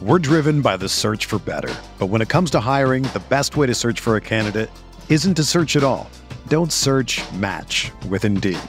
We're driven by the search for better. But when it comes to hiring, the best way to search for a candidate isn't to search at all. Don't search match with Indeed.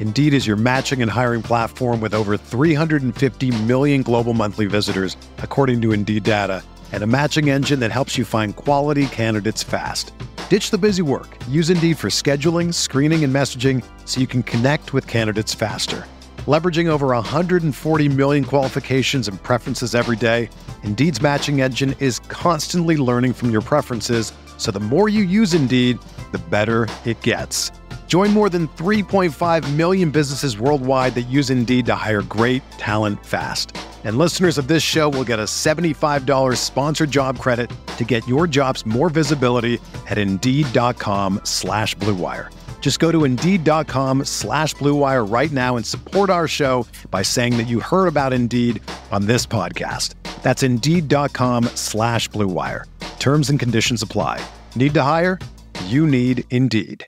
Indeed is your matching and hiring platform with over 350 million global monthly visitors, according to Indeed data, and a matching engine that helps you find quality candidates fast. Ditch the busy work. Use Indeed for scheduling, screening, and messaging so you can connect with candidates faster. Leveraging over 140 million qualifications and preferences every day, Indeed's matching engine is constantly learning from your preferences, so the more you use Indeed, the better it gets. Join more than 3.5 million businesses worldwide that use Indeed to hire great talent fast. And listeners of this show will get a $75 sponsored job credit to get your jobs more visibility at Indeed.com slash BlueWire. Just go to Indeed.com slash BlueWire right now and support our show by saying that you heard about Indeed on this podcast. That's Indeed.com slash BlueWire. Terms and conditions apply. Need to hire? You need Indeed.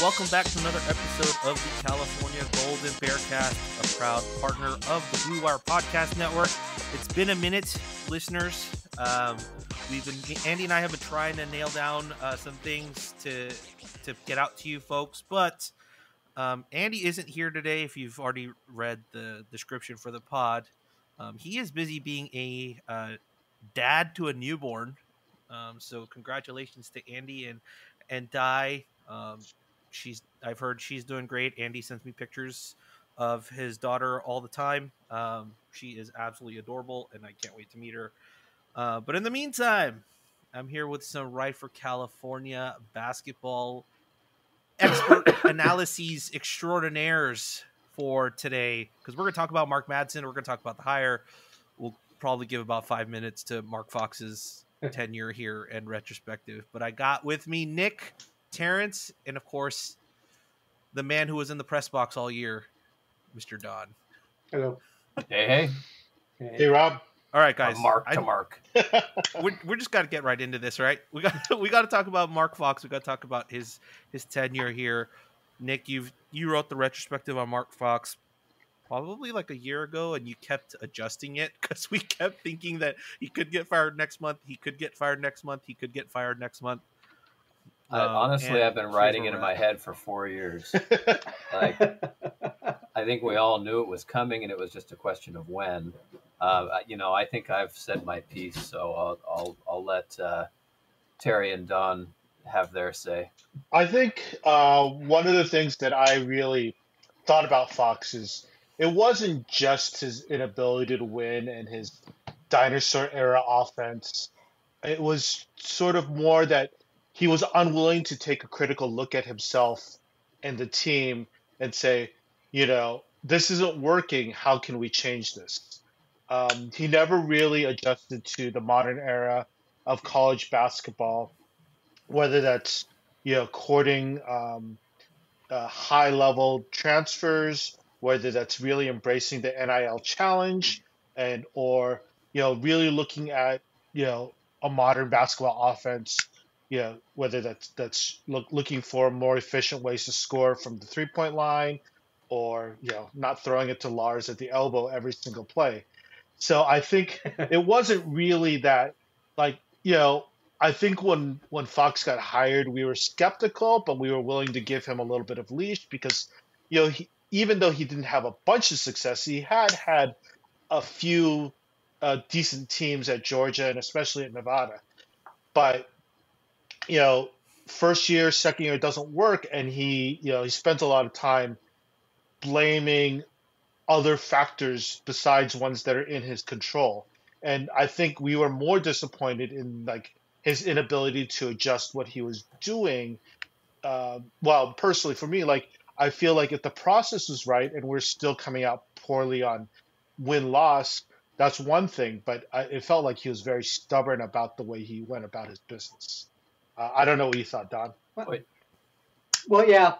Welcome back to another episode of the California Golden Bearcast, a proud partner of the Blue Wire Podcast Network. It's been a minute, listeners. Um, we've been Andy and I have been trying to nail down uh, some things to to get out to you folks, but um, Andy isn't here today. If you've already read the description for the pod, um, he is busy being a uh, dad to a newborn. Um, so congratulations to Andy and and Di. She's I've heard she's doing great. Andy sends me pictures of his daughter all the time. Um, she is absolutely adorable, and I can't wait to meet her. Uh, but in the meantime, I'm here with some Write For California basketball expert analyses extraordinaires for today because we're going to talk about Mark Madsen. We're going to talk about the hire. We'll probably give about five minutes to Mark Fox's tenure here and retrospective. But I got with me Nick Terence, and of course, the man who was in the press box all year, Mr. Don. Hello. Hey, hey. Hey, Rob. All right, guys. From Mark I- to Mark. we're, we're just got to get right into this, right? We got we got to talk about Mark Fox. We got to talk about his his tenure here. Nick, you've you wrote the retrospective on Mark Fox probably like a year ago, and you kept adjusting it because we kept thinking that he could get fired next month. He could get fired next month. He could get fired next month. I, Um, honestly, I've been here's writing it in my head for four years. like, I think we all knew it was coming, and it was just a question of when. Uh, you know, I think I've said my piece, so I'll I'll, I'll let uh, Terry and Don have their say. I think uh, one of the things that I really thought about Fox is it wasn't just his inability to win and his dinosaur era offense. It was sort of more that he was unwilling to take a critical look at himself and the team and say, you know, this isn't working. How can we change this? Um, he never really adjusted to the modern era of college basketball, whether that's you know courting um, uh, high level transfers, whether that's really embracing the NIL challenge, and or you know really looking at you know a modern basketball offense, you know whether that's that's look, looking for more efficient ways to score from the three point line, or you know not throwing it to Lars at the elbow every single play. So I think it wasn't really that like you know I think when when Fox got hired, we were skeptical, but we were willing to give him a little bit of leash because, you know, he, even though he didn't have a bunch of success, he had had a few uh, decent teams at Georgia and especially at Nevada. But you know, first year, second year doesn't work, and he you know he spent a lot of time blaming other factors besides ones that are in his control. And I think we were more disappointed in like his inability to adjust what he was doing. Uh, well, personally, for me, like I feel like if the process is right and we're still coming out poorly on win loss, that's one thing. But I, it felt like he was very stubborn about the way he went about his business. Uh, I don't know what you thought, Don. Well, yeah,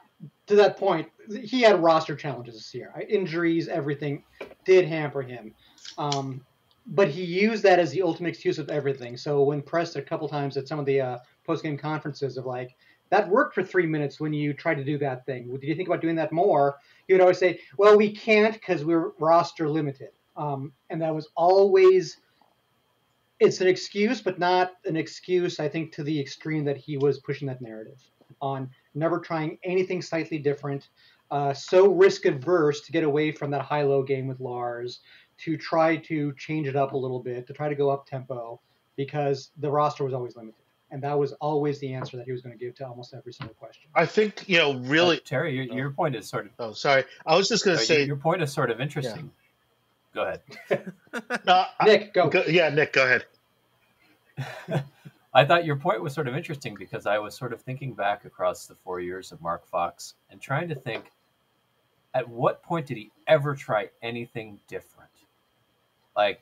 to that point, he had roster challenges this year. Injuries, everything did hamper him. Um, but he used that as the ultimate excuse of everything. So when pressed a couple times at some of the uh, post game conferences of like, that worked for three minutes when you tried to do that thing. Did you think about doing that more? He would always say, well, we can't because we're roster limited. Um, and that was always, it's an excuse, but not an excuse, I think, to the extreme that he was pushing that narrative on never trying anything slightly different. Uh, so risk averse to get away from that high low game with Lars, to try to change it up a little bit, to try to go up tempo, because the roster was always limited. And that was always the answer that he was going to give to almost every single question. I think, you know, really. Uh, Terry, your, your, point is sort of. Oh, sorry. I was just going to say. Your, your, point is sort of interesting. Yeah. Go ahead. no, Nick, go. go. Yeah, Nick, go ahead. I thought your point was sort of interesting because I was sort of thinking back across the four years of Mark Fox and trying to think at what point did he ever try anything different? Like,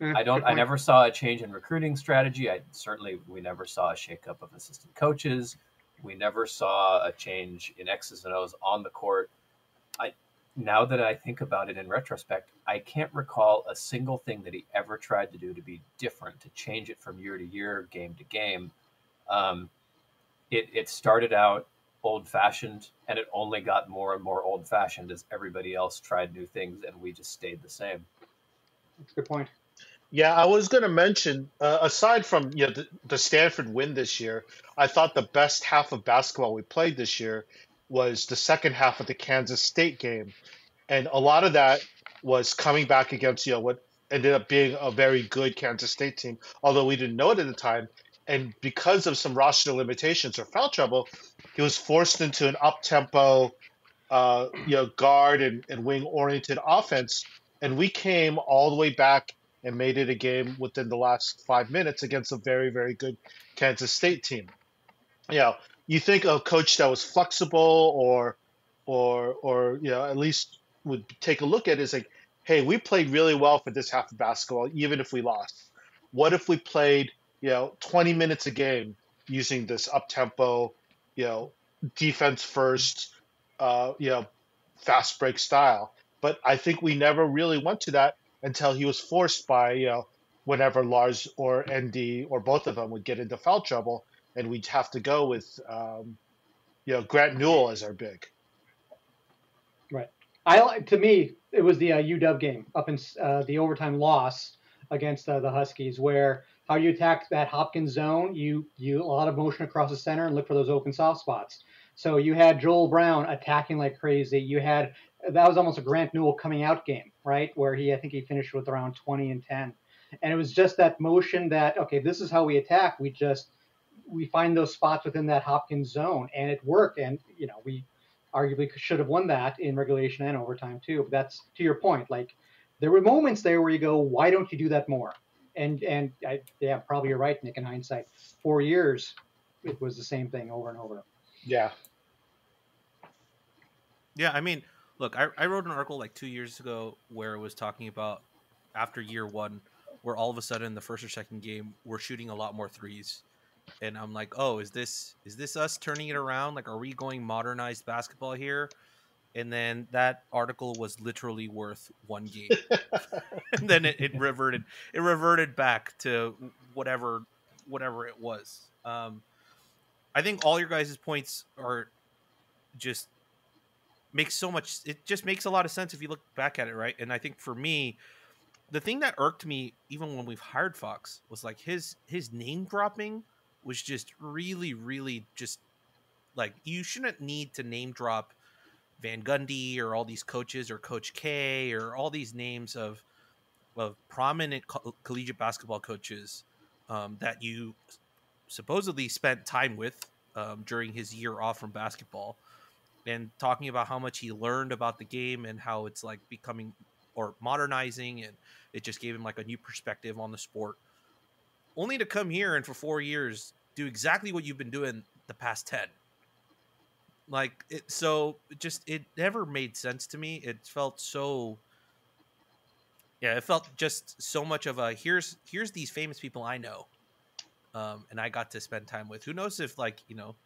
mm, I don't, I never saw a change in recruiting strategy. I certainly, we never saw a shakeup of assistant coaches. We never saw a change in X's and O's on the court. I, now that I think about it in retrospect, I can't recall a single thing that he ever tried to do to be different, to change it from year to year, game to game. Um, it, it started out old fashioned and it only got more and more old fashioned as everybody else tried new things and we just stayed the same. That's a good point. Yeah, I was going to mention, uh, aside from you know, the, the Stanford win this year, I thought the best half of basketball we played this year was the second half of the Kansas State game, and a lot of that was coming back against you know what ended up being a very good Kansas State team, although we didn't know it at the time. And because of some roster limitations or foul trouble, he was forced into an up tempo, uh, you know, guard and, and wing oriented offense. And we came all the way back and made it a game within the last five minutes against a very, very good Kansas State team. You know, you think a coach that was flexible or or or you know at least would take a look at it is like hey we played really well for this half of basketball even if we lost. What if we played you know 20 minutes a game using this up tempo you know defense first uh, you know fast break style? But i think we never really went to that until he was forced by you know whenever lars or nd or both of them would get into foul trouble and we'd have to go with um, you know Grant Newell as our big. Right. I to me it was the uh, UW game up in uh, the overtime loss against uh, the Huskies where how you attack that Hopkins zone you you a lot of motion across the center and look for those open soft spots. So you had Joel Brown attacking like crazy. You had that was almost a Grant Newell coming out game, right? Where he I think he finished with around 20 and 10. And it was just that motion that okay, this is how we attack. We just we find those spots within that Hopkins zone, and it worked. And you know, we arguably should have won that in regulation and overtime too. But that's to your point. Like there were moments there where you go, why don't you do that more? And and I, yeah, probably you're right, Nick. In hindsight, four years, it was the same thing over and over. Yeah. Yeah, I mean, look, I, I wrote an article like two years ago where it was talking about after year one, where all of a sudden the first or second game we're shooting a lot more threes and I'm like, oh, is this is this us turning it around? Like, are we going modernized basketball here? And then that article was literally worth one game, and then it, it, reverted it reverted back to whatever whatever it was. Um, I think all your guys' points are just makes so much. It just makes a lot of sense if you look back at it, right? And I think for me, the thing that irked me even when we've hired Fox was like his his name dropping was just really, really just like you shouldn't need to name drop Van Gundy or all these coaches or Coach K or all these names of of prominent co- collegiate basketball coaches um, that you supposedly spent time with um, during his year off from basketball. And talking about how much he learned about the game and how it's like becoming or modernizing and it just gave him like a new perspective on the sport only to come here and for four years do exactly what you've been doing the past 10 like it so just it never made sense to me it felt so yeah it felt just so much of a here's here's these famous people i know um, and i got to spend time with who knows if like you know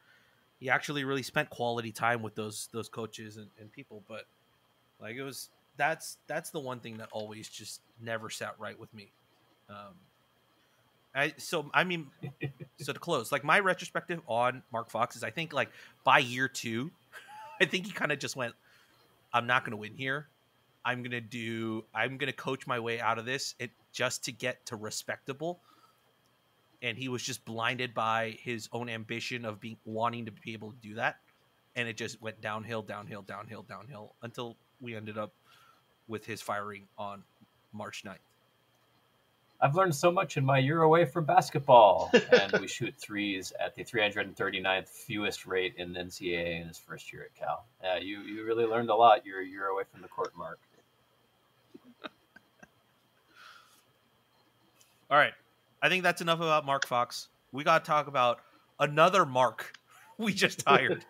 he actually really spent quality time with those those coaches and, and people. But like it was that's that's the one thing that always just never sat right with me. Um, I so I mean, so to close, like my retrospective on Mark Fox is I think like by year two, I think he kind of just went, I'm not going to win here. I'm going to do. I'm going to coach my way out of this, it just to get to respectable. And he was just blinded by his own ambition of being wanting to be able to do that, and it just went downhill, downhill, downhill, downhill until we ended up with his firing on March 9th. I've learned so much in my year away from basketball, and we shoot threes at the 339th fewest rate in NCAA in his first year at Cal. Uh, you you really learned a lot your year away from the court, Mark. All right, I think that's enough about Mark Fox. We got to talk about another Mark we just hired.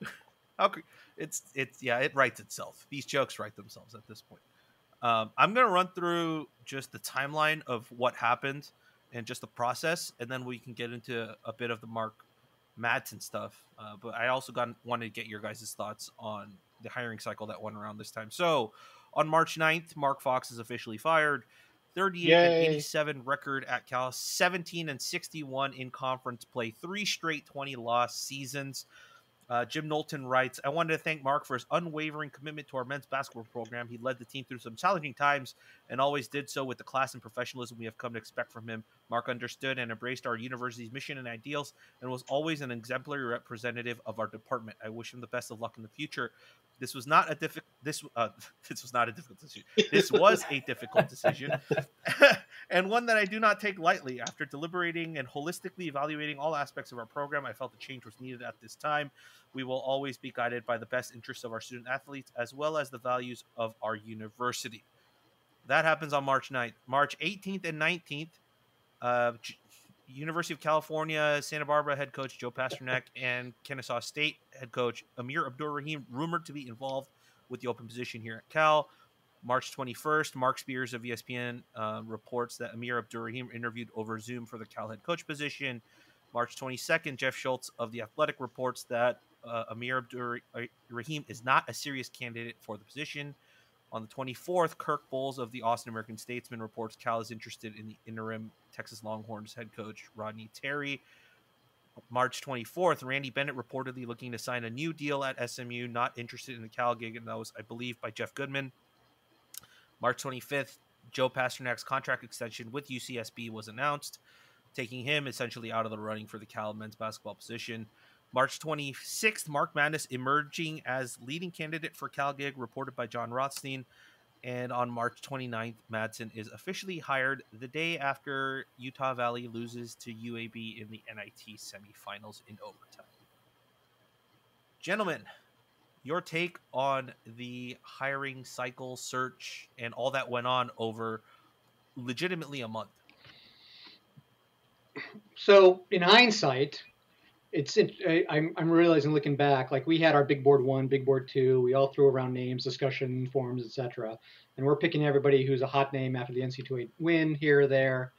How it's it's yeah, it writes itself. These jokes write themselves at this point. Um, I'm gonna run through just the timeline of what happened and just the process, and then we can get into a bit of the Mark Madsen stuff. Uh, but I also got wanted to get your guys' thoughts on the hiring cycle that went around this time. So on March 9th, Mark Fox is officially fired. 38 Yay. and 87 record at Cal, 17 and 61 in conference play, three straight 20 loss seasons. Uh, Jim Knowlton writes, I wanted to thank Mark for his unwavering commitment to our men's basketball program. He led the team through some challenging times and always did so with the class and professionalism we have come to expect from him. Mark understood and embraced our university's mission and ideals and was always an exemplary representative of our department. I wish him the best of luck in the future. This was not a difficult. This uh, this was not a difficult decision. This was a difficult decision, and one that I do not take lightly. After deliberating and holistically evaluating all aspects of our program, I felt the change was needed at this time. We will always be guided by the best interests of our student athletes as well as the values of our university. That happens on March 9th. March 18th and 19th, uh, University of California, Santa Barbara head coach Joe Pasternack and Kennesaw State head coach Amir Abdur-Rahim rumored to be involved with the open position here at Cal. March 21st, Mark Spears of ESPN uh, reports that Amir Abdur-Rahim interviewed over Zoom for the Cal head coach position. March 22nd, Jeff Schultz of The Athletic reports that uh, Amir Abdur-Rahim is not a serious candidate for the position. On the 24th, Kirk Bohls of the Austin American Statesman reports Cal is interested in the interim Texas Longhorns head coach Rodney Terry. March 24th, Randy Bennett reportedly looking to sign a new deal at SMU, not interested in the Cal gig, and that was, I believe, by Jeff Goodman. March 25th, Joe Pasternack's contract extension with UCSB was announced, taking him essentially out of the running for the Cal men's basketball position. March 26th, Mark Madsen emerging as leading candidate for Cal gig, reported by Jon Rothstein. And on March 29th, Madsen is officially hired the day after Utah Valley loses to UAB in the NIT semifinals in overtime. Gentlemen, your take on the hiring cycle, search, and all that went on over legitimately a month. So, in hindsight, it's I, I'm I'm realizing looking back, like we had our big board one, big board two. We all threw around names, discussion forums, etc. And we're picking everybody who's a hot name after the NC2A win here or there.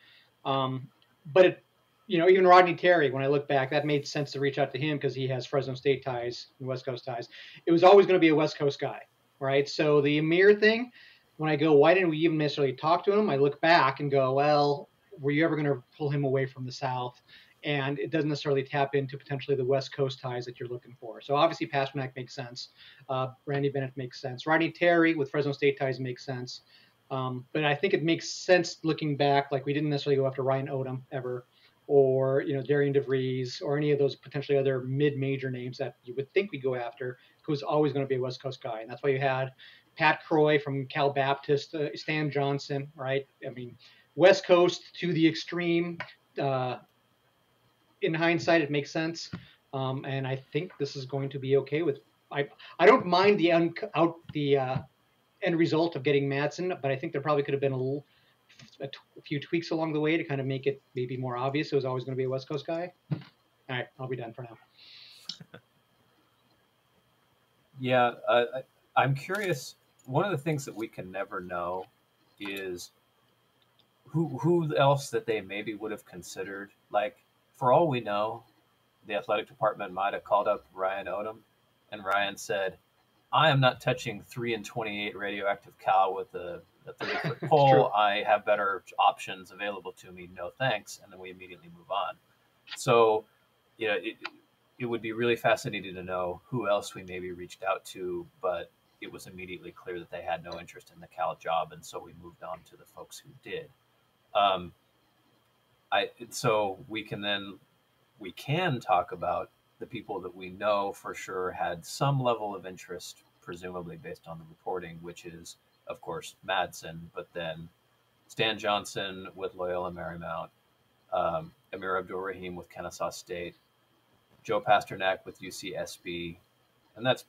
Um, but it, you know, even Rodney Terry, when I look back, that made sense to reach out to him because he has Fresno State ties and West Coast ties. It was always going to be a West Coast guy, right? So the Amir thing, when I go, why didn't we even necessarily talk to him? I look back and go, well, were you ever going to pull him away from the South? and it doesn't necessarily tap into potentially the West Coast ties that you're looking for. So obviously Pasternack makes sense. Uh, Randy Bennett makes sense. Rodney Terry with Fresno State ties makes sense. Um, but I think it makes sense looking back, like we didn't necessarily go after Ryan Odom ever, or you know Darian DeVries, or any of those potentially other mid-major names that you would think we'd go after, who's always going to be a West Coast guy, and that's why you had Pat Croy from Cal Baptist, uh, Stan Johnson, right? I mean, West Coast to the extreme. Uh, in hindsight, it makes sense. Um, and I think this is going to be okay with. I I don't mind the un, out the uh, end result of getting Madsen, but I think there probably could have been a little a, few tweaks along the way to kind of make it maybe more obvious it was always going to be a West Coast guy. All right, I'll be done for now. yeah, uh, I'm curious. One of the things that we can never know is who who else that they maybe would have considered. Like for all we know, the athletic department might have called up Ryan Odom, and Ryan said, "I am not touching three and twenty-eight radioactive cow with a, a thirty-foot pole. I have better options available to me. No thanks." And then we immediately move on. So, you know, it, it would be really fascinating to know who else we maybe reached out to, but it was immediately clear that they had no interest in the Cal job, and so we moved on to the folks who did. Um, I so we can then we can talk about the people that we know for sure had some level of interest, presumably based on the reporting, which is of course Madsen, but then Stan Johnson with Loyola Marymount, um, Amir Abdul Rahim with Kennesaw State, Joe Pasternack with UCSB, and that's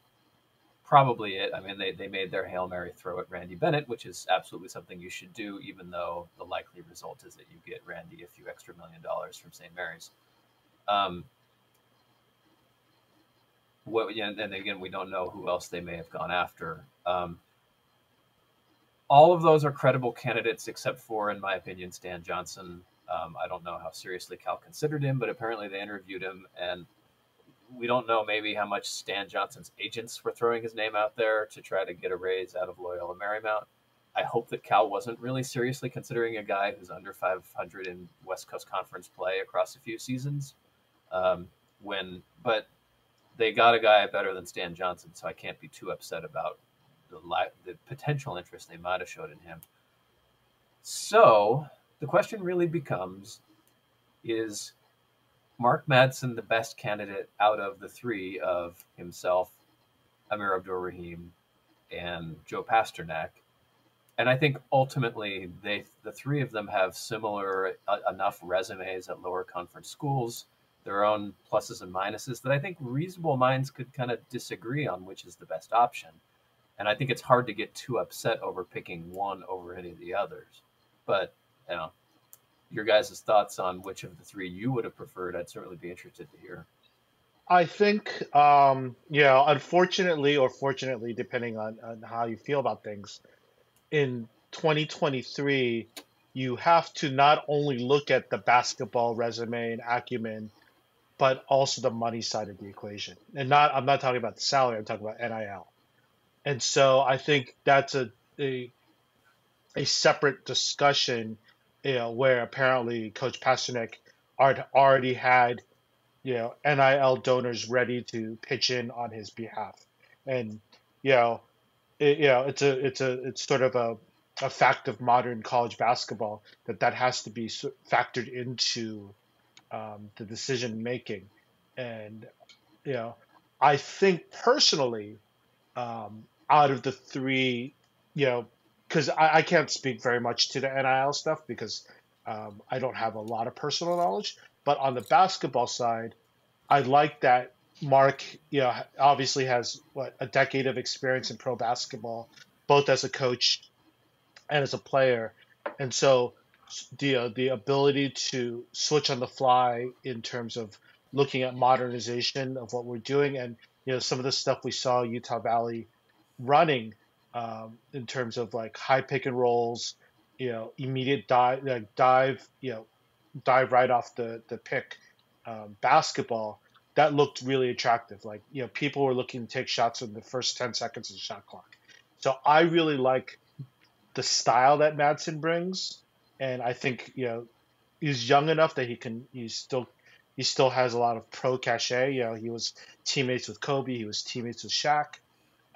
probably it. I mean, they, they made their Hail Mary throw at Randy Bennett, which is absolutely something you should do, even though the likely result is that you get Randy a few extra million dollars from St. Mary's. Um, what, and again, we don't know who else they may have gone after. Um, all of those are credible candidates, except for, in my opinion, Stan Johnson. Um, I don't know how seriously Cal considered him, but apparently they interviewed him, and we don't know maybe how much Stan Johnson's agents were throwing his name out there to try to get a raise out of Loyola Marymount. I hope that Cal wasn't really seriously considering a guy who's under 500 in West Coast Conference play across a few seasons. Um, when, but they got a guy better than Stan Johnson, so I can't be too upset about the potential interest they might have showed in him. So the question really becomes: Is Mark Madsen the best candidate out of the three of himself, Amir Abdur Rahim, and Joe Pasternack? And I think ultimately they the three of them have similar uh, enough resumes at lower conference schools, their own pluses and minuses that I think reasonable minds could kind of disagree on which is the best option. And I think it's hard to get too upset over picking one over any of the others. But you know, your guys' thoughts on which of the three you would have preferred. I'd certainly be interested to hear. I think, um, you know, unfortunately or fortunately, depending on, on how you feel about things, in 2023, you have to not only look at the basketball resume and acumen, but also the money side of the equation. And not, I'm not talking about the salary, I'm talking about NIL. And so I think that's a, a, a separate discussion you know, where apparently Coach Pasternack already had, you know, NIL donors ready to pitch in on his behalf, and you know, it, you know, it's a it's a it's sort of a a fact of modern college basketball that that has to be factored into um, the decision making, and you know, I think personally, um, out of the three, you know, because I, I, can't speak very much to the NIL stuff because um, I don't have a lot of personal knowledge. But on the basketball side, I like that Mark, you know, obviously has what a decade of experience in pro basketball, both as a coach and as a player, and so the uh, the ability to switch on the fly in terms of looking at modernization of what we're doing, and you know, some of the stuff we saw Utah Valley running um, in terms of like high pick and rolls, you know, immediate dive, like dive, you know, dive right off the the pick um, basketball. That looked really attractive. Like you know, people were looking to take shots in the first ten seconds of the shot clock. So I really like the style that Madsen brings, and I think you know he's young enough that he can. He's still he still has a lot of pro cachet. You know, he was teammates with Kobe. He was teammates with Shaq.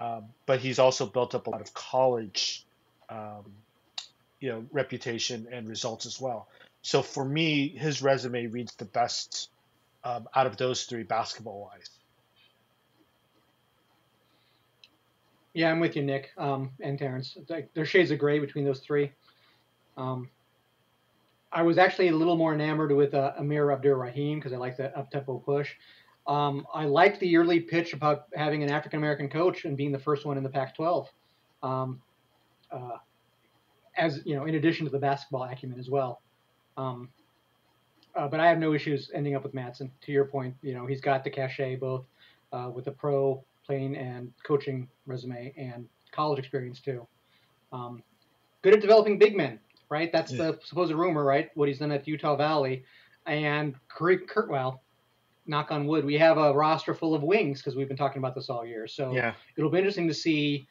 Um, but he's also built up a lot of college, um, you know, reputation and results as well. So for me, his resume reads the best um, out of those three basketball wise. Yeah, I'm with you, Nick um, and Terence. There's shades of gray between those three. Um, I was actually a little more enamored with uh, Amir Abdur Rahim because I like that up tempo push. Um, I like the yearly pitch about having an African American coach and being the first one in the Pac-12. Um, uh, as you know, in addition to the basketball acumen as well. Um, uh, but I have no issues ending up with Madsen. To your point, you know, he's got the cachet both uh, with the pro playing and coaching resume and college experience too. Um, good at developing big men, right? That's yeah. the supposed rumor, right? What he's done at Utah Valley, and Kurt, well, knock on wood, we have a roster full of wings because we've been talking about this all year. So Yeah. it'll be interesting to see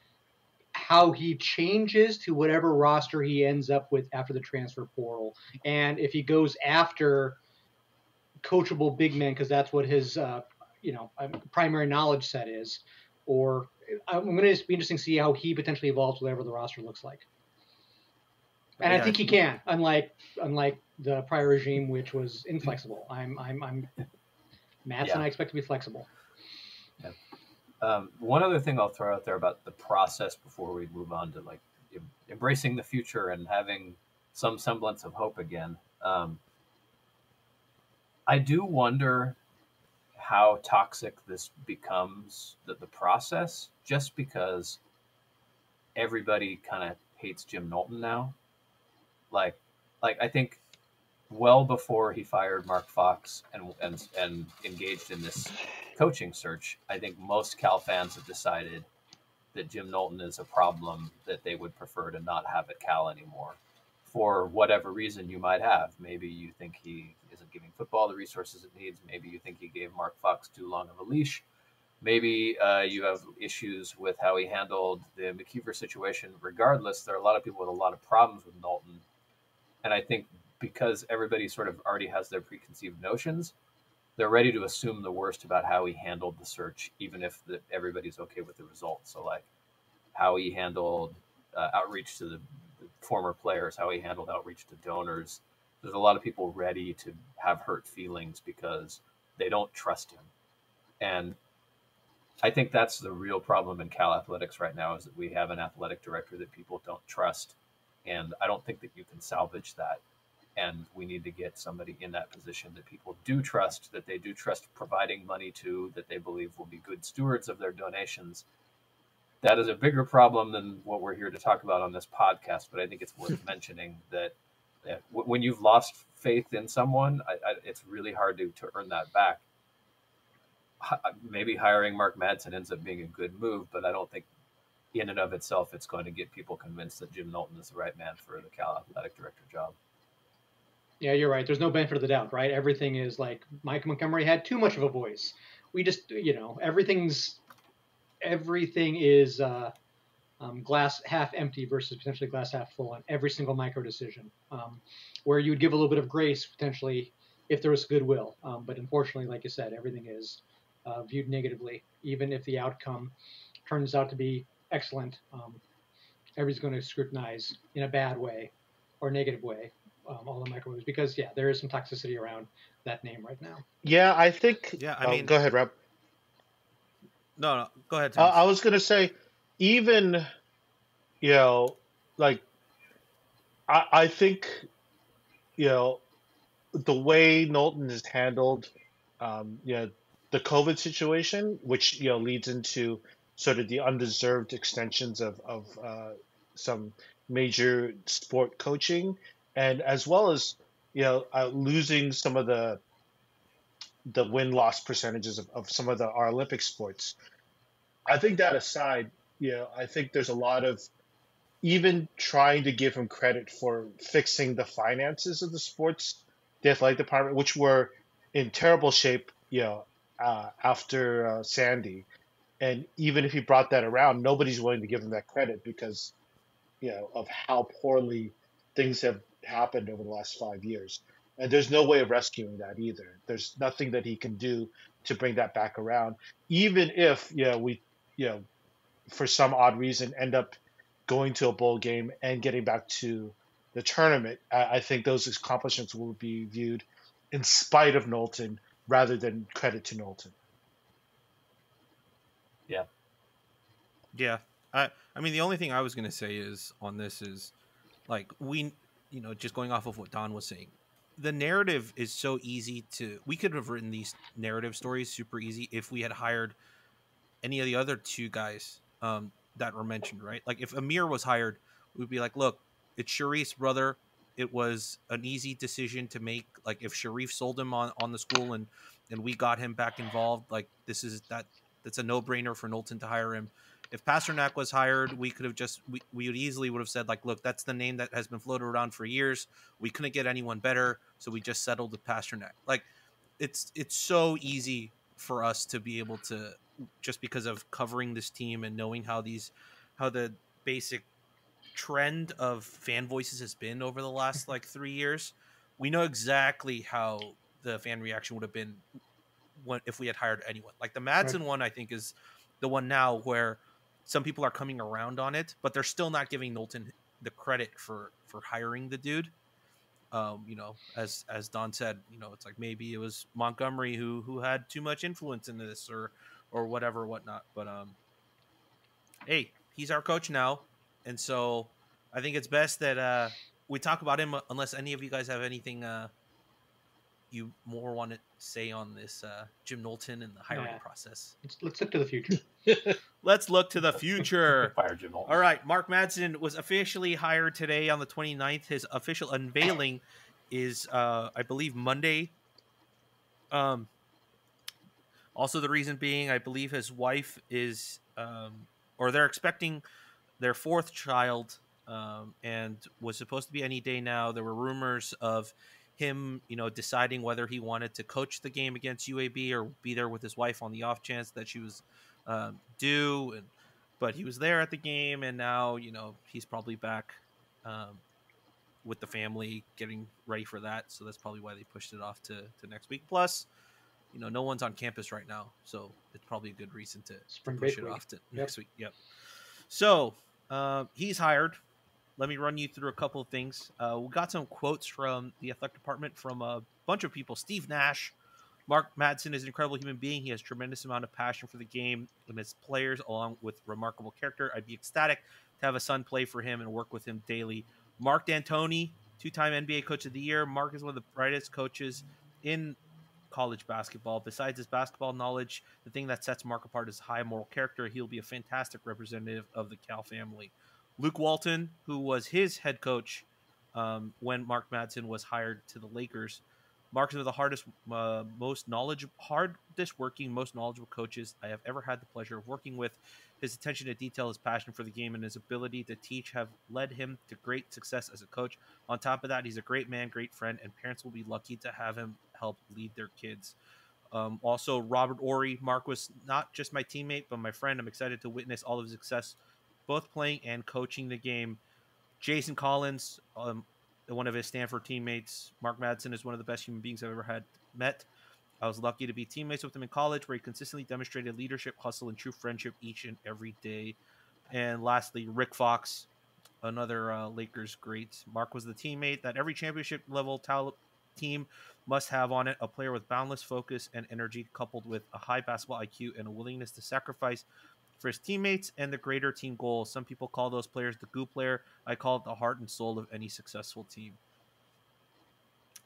how he changes to whatever roster he ends up with after the transfer portal, and if he goes after coachable big men because that's what his uh, you know um, primary knowledge set is, or I'm going to be interesting to see how he potentially evolves whatever the roster looks like. And I think he can, unlike unlike the prior regime, which was inflexible. I'm I'm I'm Madsen Yeah. I expect to be flexible. Um, one other thing I'll throw out there about the process before we move on to like em- embracing the future and having some semblance of hope again. Um, I do wonder how toxic this becomes the, the process just because everybody kind of hates Jim Knowlton now. Like, like I think well before he fired Mark Fox and and and engaged in this coaching search, I think most Cal fans have decided that Jim Knowlton is a problem that they would prefer to not have at Cal anymore. For whatever reason you might have. Maybe you think he isn't giving football the resources it needs. Maybe you think he gave Mark Fox too long of a leash. Maybe uh, you have issues with how he handled the McKeever situation. Regardless, there are a lot of people with a lot of problems with Knowlton. And I think because everybody sort of already has their preconceived notions, they're ready to assume the worst about how he handled the search, even if the, everybody's okay with the results. So, like how he handled uh, outreach to the, the former players, how he handled outreach to donors. There's a lot of people ready to have hurt feelings because they don't trust him. And I think that's the real problem in Cal athletics right now is that we have an athletic director that people don't trust. And I don't think that you can salvage that and we need to get somebody in that position that people do trust that they do trust providing money to that they believe will be good stewards of their donations. That is a bigger problem than what we're here to talk about on this podcast but i think it's worth mentioning that, that when you've lost faith in someone I, I, it's really hard to, to earn that back. Hi- uh, maybe hiring mark madsen ends up being a good move but i don't think in and of itself it's going to get people convinced that jim knowlton is the right man for the cal athletic director job Yeah, you're right. There's no benefit of the doubt, right? Everything is like Mike Montgomery had too much of a voice. We just, you know, everything's everything is uh, um, glass half empty versus potentially glass half full on every single micro decision, um, where you would give a little bit of grace potentially if there was goodwill. Um, but unfortunately, like you said, everything is uh, viewed negatively, even if the outcome turns out to be excellent. Um, everybody's going to scrutinize in a bad way or negative way um, all the microwaves because yeah, there is some toxicity around that name right now. Yeah, I think. Yeah, I oh, mean- go ahead, Rob. No, no, go ahead. Uh, I was gonna say, even, you know, like, I I think, you know, the way Knowlton has handled, um, you know, the COVID situation, which you know leads into sort of the undeserved extensions of of uh, some major sport coaching, and as well as you know uh, losing some of the the win loss percentages of, of some of the our Olympic sports. I think that aside, you know, I think there's a lot of even trying to give him credit for fixing the finances of the sports, the athletic department, which were in terrible shape, you know, uh, after uh, Sandy. And even if he brought that around, nobody's willing to give him that credit because, you know, of how poorly things have happened over the last five years. And there's no way of rescuing that either. There's nothing that he can do to bring that back around, even if you know we, you know, for some odd reason end up going to a bowl game and getting back to the tournament. I, I think those accomplishments will be viewed in spite of Knowlton rather than credit to Knowlton. Yeah. Yeah. I I mean the only thing I was gonna say is on this is like we you know, just going off of what Don was saying. The narrative is so easy to we could have written these narrative stories super easy if we had hired any of the other two guys um, that were mentioned, right? Like if Amir was hired, we'd be like, look, it's Shareef's brother. It was an easy decision to make. Like if Sharif sold him on, on the school and and we got him back involved, like this is that that's a no brainer for Knowlton to hire him if Pasternack was hired, we could have just we, we would easily would have said like, look, that's the name that has been floated around for years. We couldn't get anyone better, so we just settled with Pasternack. Like it's it's so easy for us to be able to just because of covering this team and knowing how these how the basic trend of fan voices has been over the last like three years. We know exactly how the fan reaction would have been when if we had hired anyone. Like the Madsen right. one, I think is the one now where some people are coming around on it, but they're still not giving Knowlton the credit for for hiring the dude. Um, you know, as as Don said, you know, it's like maybe it was Montgomery who who had too much influence in this or or whatever whatnot. But um, hey, he's our coach now, and so I think it's best that uh, we talk about him unless any of you guys have anything uh, you more want to say on this uh, Jim Knowlton and the hiring yeah. process? Let's, let's look to the future. let's look to the future. Fire Jim Knowlton. All right, Mark Madsen was officially hired today on the 29th. His official unveiling is, uh, I believe, Monday. Um, also, the reason being, I believe his wife is, um, or they're expecting their fourth child, um, and was supposed to be any day now. There were rumors of him, you know, deciding whether he wanted to coach the game against UAB or be there with his wife on the off chance that she was um, due. And but he was there at the game, and now you know he's probably back um, with the family, getting ready for that. So that's probably why they pushed it off to, to next week. Plus, you know, no one's on campus right now, so it's probably a good reason to, to push it week. off to yep. next week. Yep. So uh, he's hired let me run you through a couple of things. Uh, we got some quotes from the athletic department from a bunch of people. Steve Nash, Mark Madsen is an incredible human being. He has tremendous amount of passion for the game and his players, along with remarkable character. I'd be ecstatic to have a son play for him and work with him daily. Mark D'Antoni, two-time NBA Coach of the Year. Mark is one of the brightest coaches in college basketball. Besides his basketball knowledge, the thing that sets Mark apart is high moral character. He'll be a fantastic representative of the Cal family. Luke Walton, who was his head coach um, when Mark Madsen was hired to the Lakers. Mark is one of the hardest, uh, most knowledgeable, hardest working, most knowledgeable coaches I have ever had the pleasure of working with. His attention to detail, his passion for the game, and his ability to teach have led him to great success as a coach. On top of that, he's a great man, great friend, and parents will be lucky to have him help lead their kids. Um, also, Robert Horry, Mark was not just my teammate, but my friend. I'm excited to witness all of his success both playing and coaching the game. Jason Collins, um, one of his Stanford teammates, Mark Madsen is one of the best human beings I've ever had met. I was lucky to be teammates with him in college, where he consistently demonstrated leadership, hustle, and true friendship each and every day. And lastly, Rick Fox, another uh, Lakers great. Mark was the teammate that every championship level talent team must have on it a player with boundless focus and energy, coupled with a high basketball IQ and a willingness to sacrifice for his teammates and the greater team goal. Some people call those players the goo player. I call it the heart and soul of any successful team.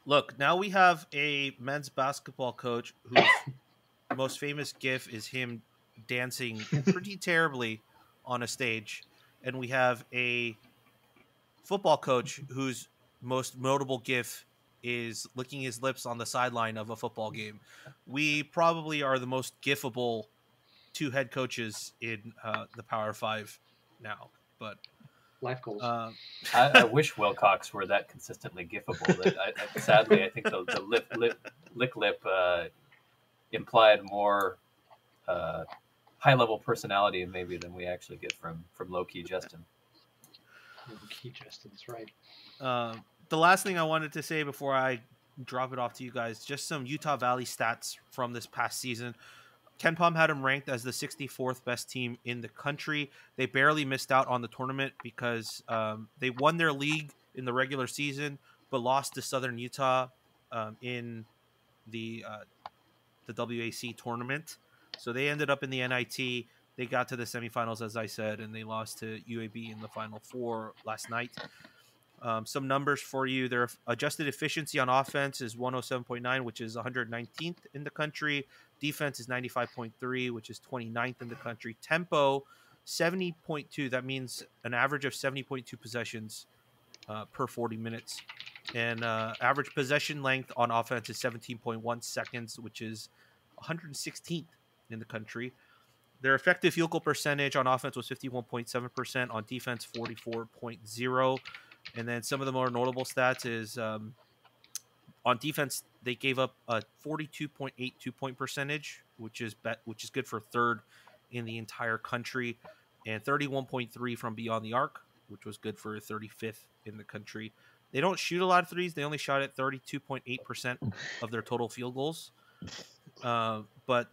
Look, now we have a men's basketball coach whose most famous gif is him dancing pretty terribly on a stage. And we have a football coach whose most notable gif is licking his lips on the sideline of a football game. We probably are the most gifable two head coaches in uh, the Power Five now. But life goals. Uh, I, I, wish Wilcox were that consistently gifable. I, I, sadly, I think the, the lip, lip, lick lip uh, implied more uh, high level personality maybe than we actually get from from low key Justin. Low key Justin, that's right. Uh, the last thing I wanted to say before I drop it off to you guys, just some Utah Valley stats from this past season. KenPom had them ranked as the 64th best team in the country. They barely missed out on the tournament because um, they won their league in the regular season, but lost to Southern Utah um, in the uh, the WAC tournament. So they ended up in the NIT. They got to the semifinals, as I said, and they lost to UAB in the final four last night. Um, some numbers for you. Their adjusted efficiency on offense is 107.9, which is 119th in the country. Defense is 95.3, which is 29th in the country. Tempo 70.2. That means an average of 70.2 possessions uh, per 40 minutes. And uh, average possession length on offense is 17.1 seconds, which is 116th in the country. Their effective field goal percentage on offense was 51.7%, on defense 44.0. And then some of the more notable stats is um, on defense, they gave up a 42.82 point percentage, which is bet, which is good for third in the entire country, and 31.3 from beyond the arc, which was good for 35th in the country. They don't shoot a lot of threes. They only shot at 32.8% of their total field goals, uh, but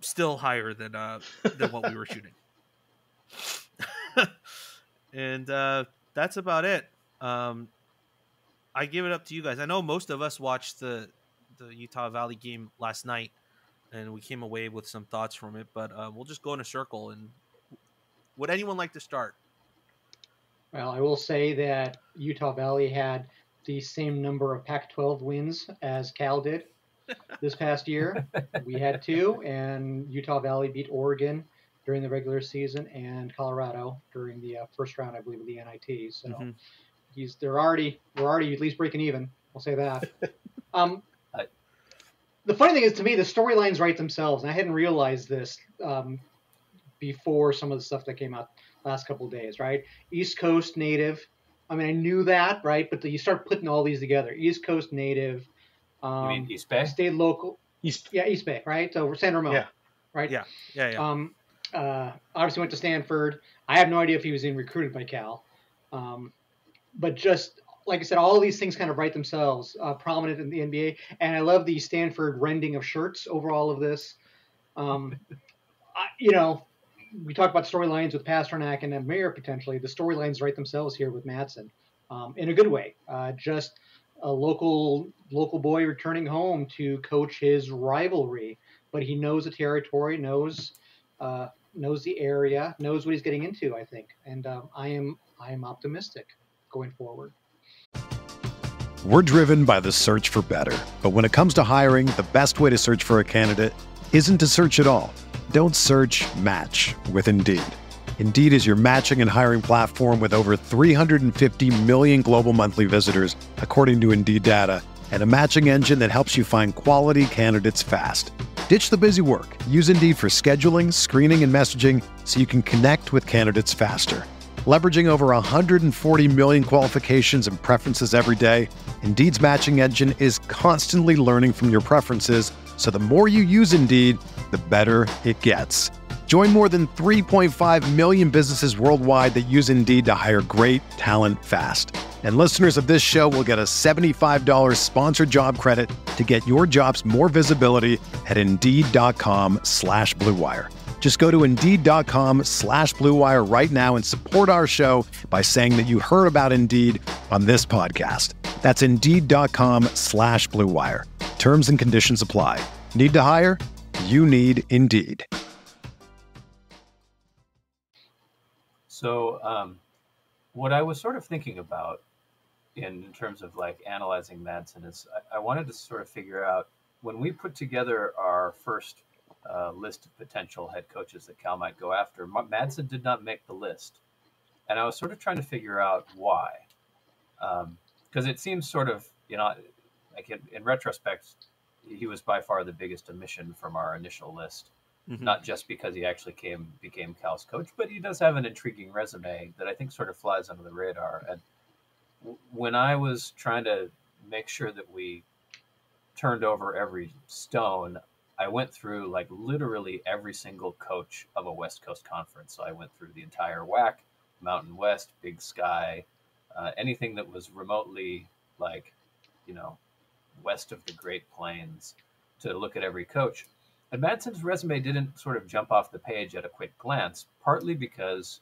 still higher than uh, than what we were shooting. and uh, that's about it. Um, I give it up to you guys. I know most of us watched the the Utah Valley game last night, and we came away with some thoughts from it. But uh, we'll just go in a circle. And would anyone like to start? Well, I will say that Utah Valley had the same number of Pac-12 wins as Cal did this past year. we had two, and Utah Valley beat Oregon during the regular season and Colorado during the uh, first round, I believe, of the NIT. So mm-hmm. He's they're already we're already at least breaking even. We'll say that. um, the funny thing is, to me, the storylines write themselves, and I hadn't realized this um, before some of the stuff that came out last couple days. Right, East Coast native. I mean, I knew that, right? But the, you start putting all these together. East Coast native. Um, you mean um, East Bay? Stayed local. East. Yeah, East Bay, right? So San Ramon. Yeah. Right. Yeah. Yeah. Yeah. Um, uh, obviously went to Stanford. I have no idea if he was even recruited by Cal. Um, but just like I said, all these things kind of write themselves, uh, prominent in the NBA. And I love the Stanford rending of shirts over all of this. Um, I, you know, we talk about storylines with Pasternack and Mayer potentially. The storylines write themselves here with Madsen um, in a good way. Uh, just a local local boy returning home to coach his rivalry, but he knows the territory, knows uh, knows the area, knows what he's getting into. I think, and um, I am I am optimistic going forward. We're driven by the search for better, but when it comes to hiring, the best way to search for a candidate isn't to search at all. Don't search. Match with Indeed. Indeed is your matching and hiring platform with over 350 million global monthly visitors, according to Indeed data, and a matching engine that helps you find quality candidates fast. Ditch the busy work. Use Indeed for scheduling, screening, and messaging so you can connect with candidates faster. Leveraging over 140 million qualifications and preferences every day, Indeed's matching engine is constantly learning from your preferences, so the more you use Indeed, the better it gets. Join more than 3.5 million businesses worldwide that use Indeed to hire great talent fast. And listeners of this show will get a $75 sponsored job credit to get your jobs more visibility at Indeed.com slash BlueWire. Just go to Indeed.com slash BlueWire right now and support our show by saying that you heard about Indeed on this podcast. That's Indeed.com slash BlueWire. Terms and conditions apply. Need to hire? You need Indeed. So, um, what I was sort of thinking about in, in terms of like analyzing Madsen is I, I, wanted to sort of figure out when we put together our first uh, list of potential head coaches that Cal might go after, Madsen did not make the list. And I was sort of trying to figure out why. Because um, it seems sort of, you know, like in, in retrospect, he was by far the biggest omission from our initial list mm-hmm. not just because he actually came became Cal's coach, but he does have an intriguing resume that I think sort of flies under the radar. And w- when I was trying to make sure that we turned over every stone, I went through like literally every single coach of a West Coast conference. So I went through the entire WAC, Mountain West, Big Sky, uh, anything that was remotely like, you know, west of the Great Plains to look at every coach. And Madsen's resume didn't sort of jump off the page at a quick glance, partly because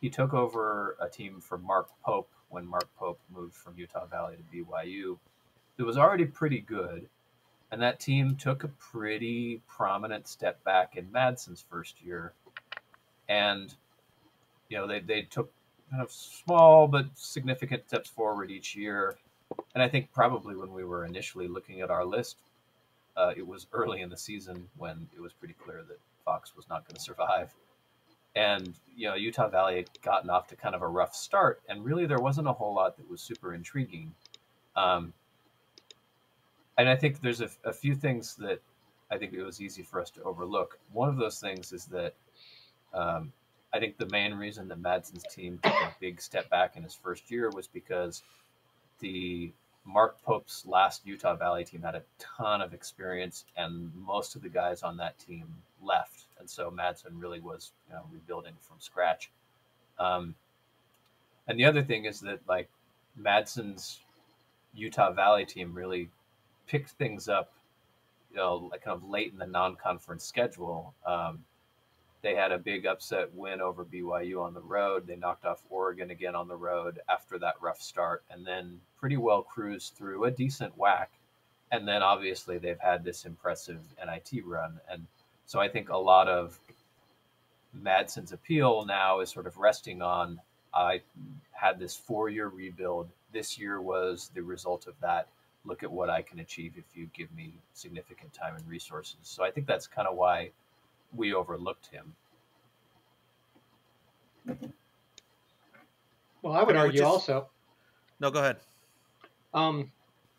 he took over a team from Mark Pope when Mark Pope moved from Utah Valley to BYU. It was already pretty good, and that team took a pretty prominent step back in Madsen's first year. And, you know, they, they took kind of small but significant steps forward each year. And I think probably when we were initially looking at our list, uh, it was early in the season when it was pretty clear that Fox was not going to survive. And, you know, Utah Valley had gotten off to kind of a rough start, and really there wasn't a whole lot that was super intriguing. Um, and I think there's a, a few things that I think it was easy for us to overlook. One of those things is that um, I think the main reason that Madsen's team took a big step back in his first year was because the Mark Pope's last Utah Valley team had a ton of experience, and most of the guys on that team left, and so Madsen really was you know, rebuilding from scratch. Um, and the other thing is that like Madsen's Utah Valley team really picked things up, you know, like kind of late in the non-conference schedule. Um, they had a big upset win over BYU on the road. They knocked off Oregon again on the road after that rough start, and then pretty well cruised through a decent WAC. And then obviously they've had this impressive NIT run, and so I think a lot of Madsen's appeal now is sort of resting on I had this four year rebuild. This year was the result of that. Look at what I can achieve if you give me significant time and resources. So I think that's kind of why we overlooked him. Well, I would I mean, argue just- also. No, go ahead. Um,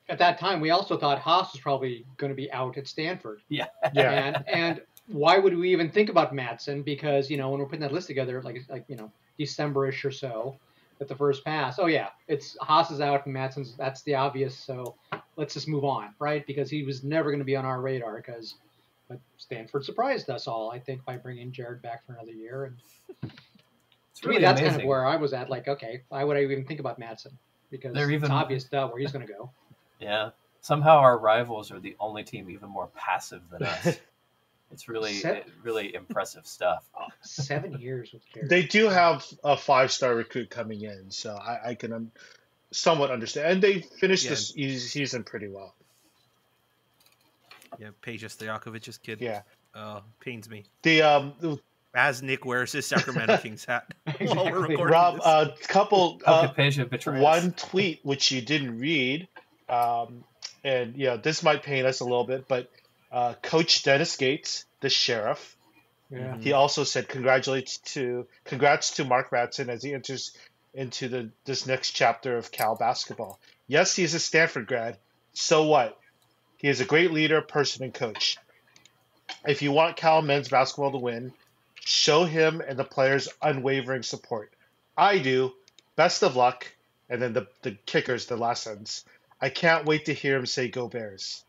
at that time, we also thought Haase was probably going to be out at Stanford. Yeah. and and why would we even think about Madsen? Because you know when we're putting that list together, like like you know Decemberish or so, at the first pass. Oh yeah, it's Haase is out and Madsen's. That's the obvious. So let's just move on, right? Because he was never going to be on our radar. Because but Stanford surprised us all, I think, by bringing Jerod back for another year. And It's to really me, that's amazing. kind of where I was at. Like, okay, why would I even think about Madsen? Because They're it's even- obvious stuff where he's going to go. Yeah. Somehow our rivals are the only team even more passive than us. It's really, Se- really impressive stuff. Seven years with Jerod. They do have a five star recruit coming in, so I, I can un- somewhat understand. And they finished Yeah. this season pretty well. Yeah, Peja Stojakovic's kid. Yeah. Uh, pains me. The um, As Nick wears his Sacramento Kings hat while we're Exactly. recording Rob, this. a couple, How uh, could Peja betray us? one tweet which you didn't read, um, and yeah, this might pain us a little bit, but uh, Coach Dennis Gates, the sheriff, yeah. he also said congratulates to congrats to Mark Madsen as he enters into the this next chapter of Cal basketball. Yes, he is a Stanford grad. So what? He is a great leader, person, and coach. If you want Cal men's basketball to win, show him and the players unwavering support. I do. Best of luck. And then the the kickers, the last sentence. I can't wait to hear him say "Go Bears."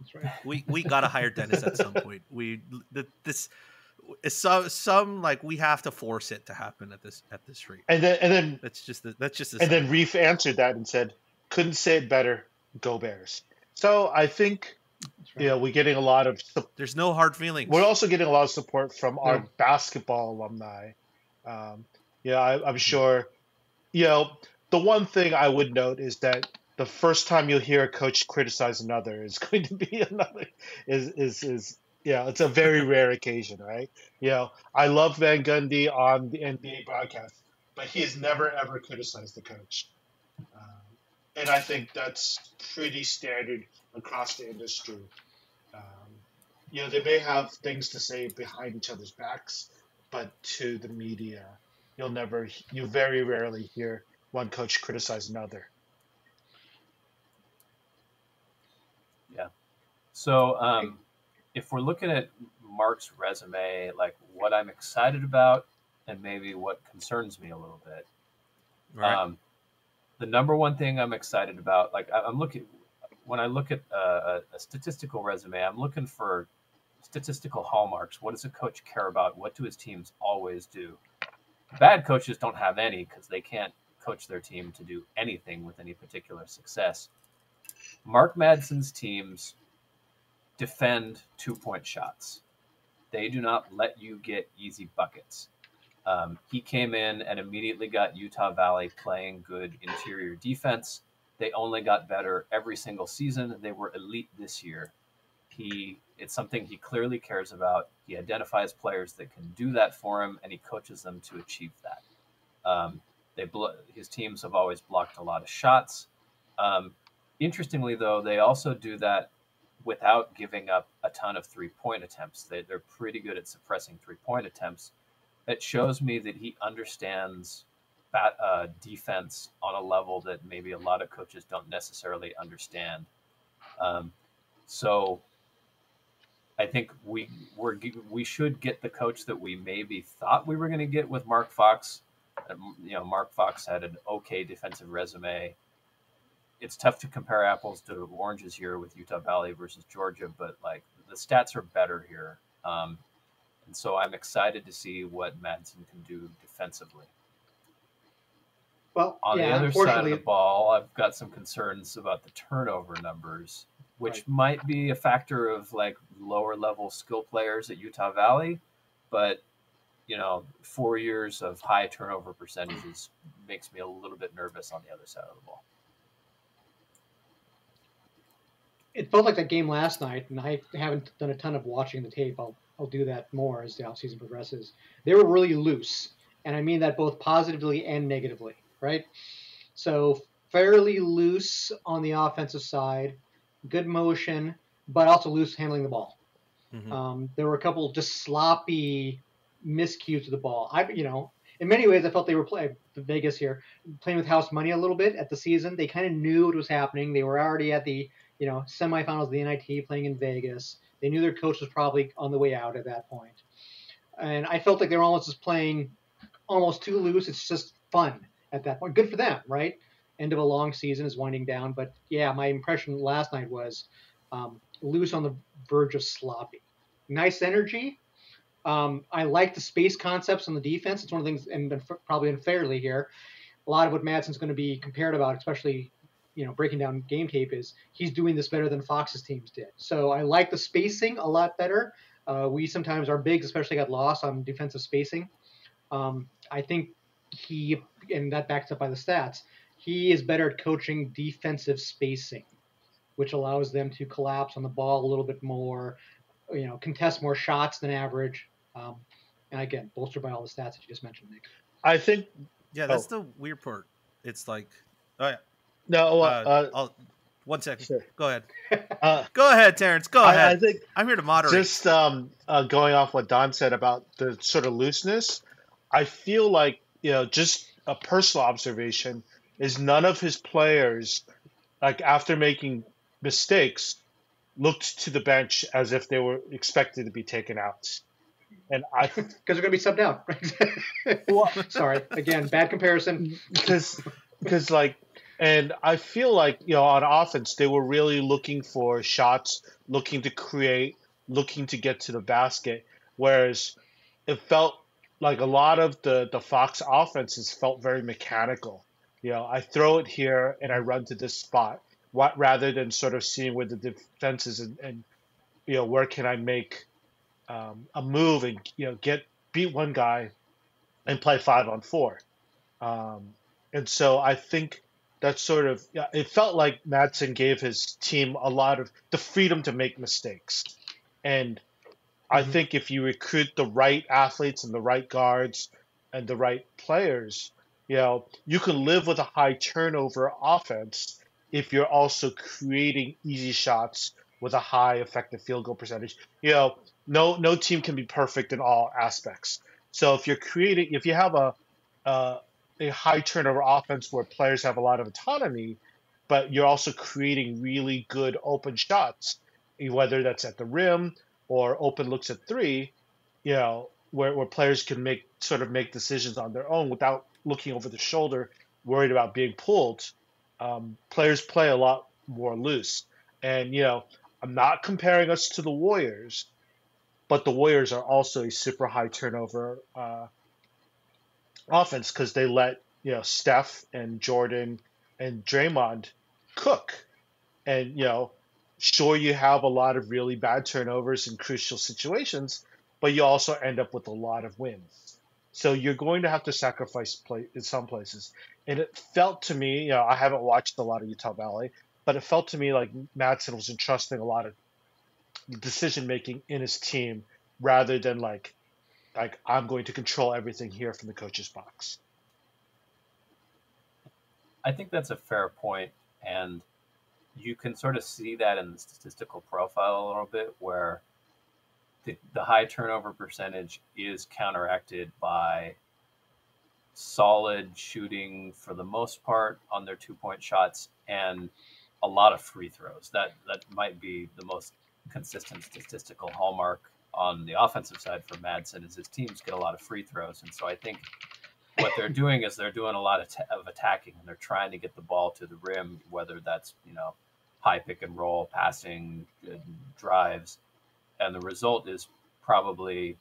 That's right. we we gotta hire Dennis at some point. We the, this some some like we have to force it to happen at this at this rate. And then and then That's just the, that's just the And then Reef answered that and said, "Couldn't say it better. Go Bears." So I think That's right. you know we're getting a lot of. there's no hard feelings. We're also getting a lot of support from our Yeah. basketball alumni. Um, yeah, I, I'm sure. You know, the one thing I would note is that the first time you'll hear a coach criticize another is going to be another is is is yeah, it's a very rare occasion, right? You know, I love Van Gundy on the NBA broadcast, but he has never ever criticized the coach, um, and I think that's pretty standard across the industry. Um, you know, they may have things to say behind each other's backs, but to the media, you'll never, you very rarely hear one coach criticize another. So, um, if we're looking at Mark's resume, like what I'm excited about and maybe what concerns me a little bit, right? um, the number one thing I'm excited about, like I- I'm looking, when I look at uh, a, a statistical resume, I'm looking for statistical hallmarks. What does a coach care about? What do his teams always do? Bad coaches don't have any because they can't coach their team to do anything with any particular success. Mark Madsen's teams defend two point shots. They do not let you get easy buckets. Um, he came in and immediately got Utah Valley playing good interior defense. They only got better every single season. They were elite this year. He it's something he clearly cares about. He identifies players that can do that for him, and he coaches them to achieve that. Um, they blo- his teams have always blocked a lot of shots. Um, interestingly, though, they also do that without giving up a ton of three point attempts. They, they're pretty good at suppressing three point attempts. It shows me that he understands bat, uh, defense on a level that maybe a lot of coaches don't necessarily understand. Um, so I think we we're, we should get the coach that we maybe thought we were going to get with Mark Fox. Um, you know, Mark Fox had an okay defensive resume. It's tough to compare apples to oranges here with Utah Valley versus Georgia, but like the stats are better here. Um, and so I'm excited to see what Madsen can do defensively. Well, On yeah, the other side of the ball, I've got some concerns about the turnover numbers, which Right. might be a factor of like lower level skill players at Utah Valley, but you know, four years of high turnover percentages makes me a little bit nervous on the other side of the ball. It felt like that game last night, and I haven't done a ton of watching the tape. I'll I'll do that more as the offseason progresses. They were really loose, and I mean that both positively and negatively, right? So fairly loose on the offensive side, good motion, but also loose handling the ball. Mhm. Um, there were a couple just sloppy miscues of the ball. I, you know, in many ways, I felt they were playing the Vegas here, playing with house money a little bit at the season. They kind of knew what was happening. They were already at the, you know, semifinals of the NIT playing in Vegas. They knew their coach was probably on the way out at that point. And I felt like they were almost just playing almost too loose. It's just fun at that point. Good for them, right? End of a long season is winding down. But yeah, my impression last night was um, loose on the verge of sloppy. Nice energy. Um, I like the space concepts on the defense. It's one of the things, and probably unfairly here, a lot of what Madsen's going to be compared about, especially you know breaking down game tape, is he's doing this better than Fox's teams did. So I like the spacing a lot better. Uh, we sometimes our bigs, especially, got lost on defensive spacing. Um, I think he, and that backs up by the stats, he is better at coaching defensive spacing, which allows them to collapse on the ball a little bit more, you know, contest more shots than average. Um, and again, bolstered by all the stats that you just mentioned, Nick. I think Yeah, that's the weird part. It's like, oh yeah. No. Uh, Uh, I'll, one second. sure. Go ahead. uh, Go ahead, Terrence. Go I, I ahead. think I'm here to moderate. just um, uh, going off what Don said about the sort of looseness, I feel like you know just a personal observation is none of his players, like after making mistakes, looked to the bench as if they were expected to be taken out, and I Because they're going to be subbed out. Right? well, Sorry. Again, bad comparison. because because like and I feel like you know on offense they were really looking for shots, looking to create, looking to get to the basket, whereas it felt like a lot of the the Fox offenses felt very mechanical. You know, I throw it here and I run to this spot, what rather than sort of seeing where the defense is and, and you know where can I make um, a move and you know get beat one guy and play five on four. Um, and so I think that sort of it felt like Madsen gave his team a lot of the freedom to make mistakes. And I Mhm. think if you recruit the right athletes and the right guards and the right players, you know, you can live with a high turnover offense if you're also creating easy shots with a high effective field goal percentage. You know, no no team can be perfect in all aspects. So if you're creating, if you have a uh, a high turnover offense where players have a lot of autonomy, but you're also creating really good open shots, whether that's at the rim or open looks at three, you know, where, where players can make sort of make decisions on their own without looking over the shoulder, worried about being pulled. Um, players play a lot more loose, and you know, I'm not comparing us to the Warriors, but the Warriors are also a super high turnover uh, offense because they let you know Steph and Jordan and Draymond cook, and you know, sure you have a lot of really bad turnovers in crucial situations, but you also end up with a lot of wins. So you're going to have to sacrifice play in some places, and it felt to me, you know, I haven't watched a lot of Utah Valley, but it felt to me like Madsen was entrusting a lot of decision making in his team rather than like like I'm going to control everything here from the coach's box. I think that's a fair point, and you can sort of see that in the statistical profile a little bit, where the, the high turnover percentage is counteracted by solid shooting for the most part on their two point shots and a lot of free throws. That that might be the most consistent statistical hallmark on the offensive side for Madsen is his teams get a lot of free throws, and so I think what they're doing is they're doing a lot of, t- of attacking and they're trying to get the ball to the rim, whether that's you know high pick and roll, passing, drives, and the result is probably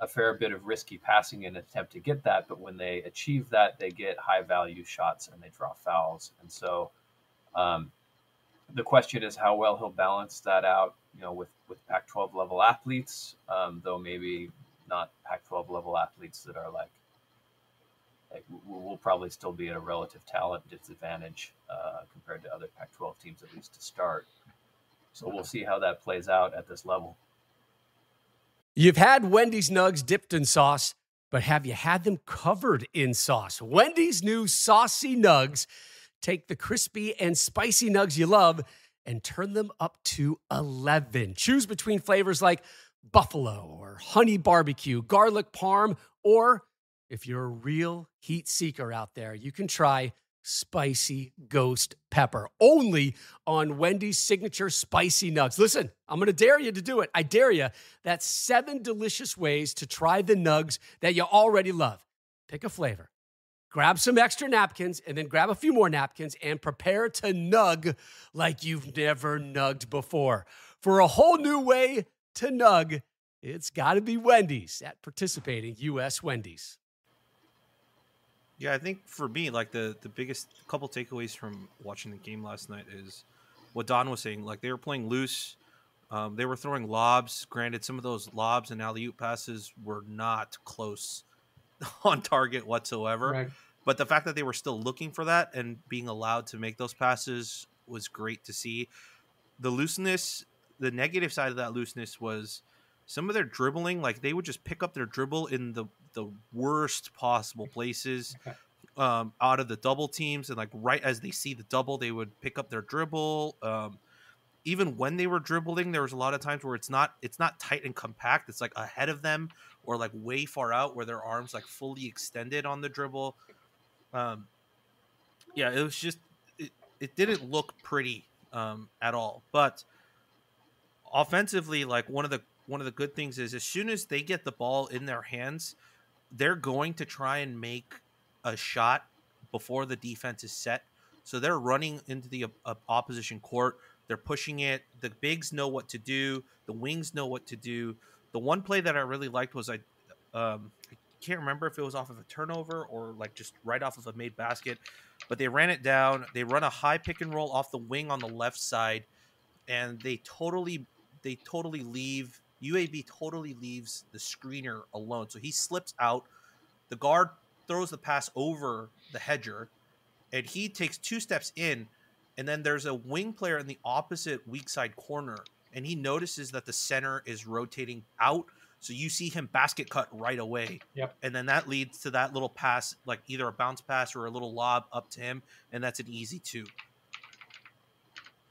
a fair bit of risky passing in an attempt to get that. But when they achieve that, they get high value shots and they draw fouls. And so um, the question is how well he'll balance that out, you know, with, with Pac-12 level athletes, um, though maybe not Pac-12 level athletes that are like, like we'll probably still be at a relative talent disadvantage uh, compared to other Pac-12 teams, at least to start. So we'll see how that plays out at this level. You've had Wendy's nugs dipped in sauce, but have you had them covered in sauce? Wendy's new saucy nugs take the crispy and spicy nugs you love and turn them up to 11. Choose between flavors like buffalo or honey barbecue, garlic parm, or if you're a real heat seeker out there, you can try spicy ghost pepper only on Wendy's signature spicy nugs. Listen, I'm going to dare you to do it. I dare you. That's seven delicious ways to try the nugs that you already love. Pick a flavor. Grab some extra napkins and then grab a few more napkins and prepare to nug like you've never nugged before. For a whole new way to nug, it's got to be Wendy's at participating U.S. Wendy's. Yeah, I think for me, like the the biggest couple takeaways from watching the game last night is what Don was saying. Like they were playing loose. Um, they were throwing lobs. Granted, some of those lobs and alley oop passes were not close on target whatsoever. Right. But the fact that they were still looking for that and being allowed to make those passes was great to see. The looseness, the negative side of that looseness was some of their dribbling. Like they would just pick up their dribble in the the worst possible places um, out of the double teams, and like right as they see the double, they would pick up their dribble. Um, even when they were dribbling, there was a lot of times where it's not it's not tight and compact. It's like ahead of them or like way far out, where their arms like fully extended on the dribble. Um, yeah, it was just it, it didn't look pretty um, at all. But offensively, like one of the one of the good things is as soon as they get the ball in their hands, they're going to try and make a shot before the defense is set. So they're running into the uh, opposition court. They're pushing it. The bigs know what to do. The wings know what to do. The one play that I really liked was I, um, I can't remember if it was off of a turnover or like just right off of a made basket, but they ran it down. They run a high pick and roll off the wing on the left side, and they totally they totally leave UAB totally leaves the screener alone. So he slips out. The guard throws the pass over the hedger, and he takes two steps in. And then there's a wing player in the opposite weak side corner, and he notices that the center is rotating out. So you see him basket cut right away. Yep. And then that leads to that little pass, like either a bounce pass or a little lob up to him, and that's an easy two.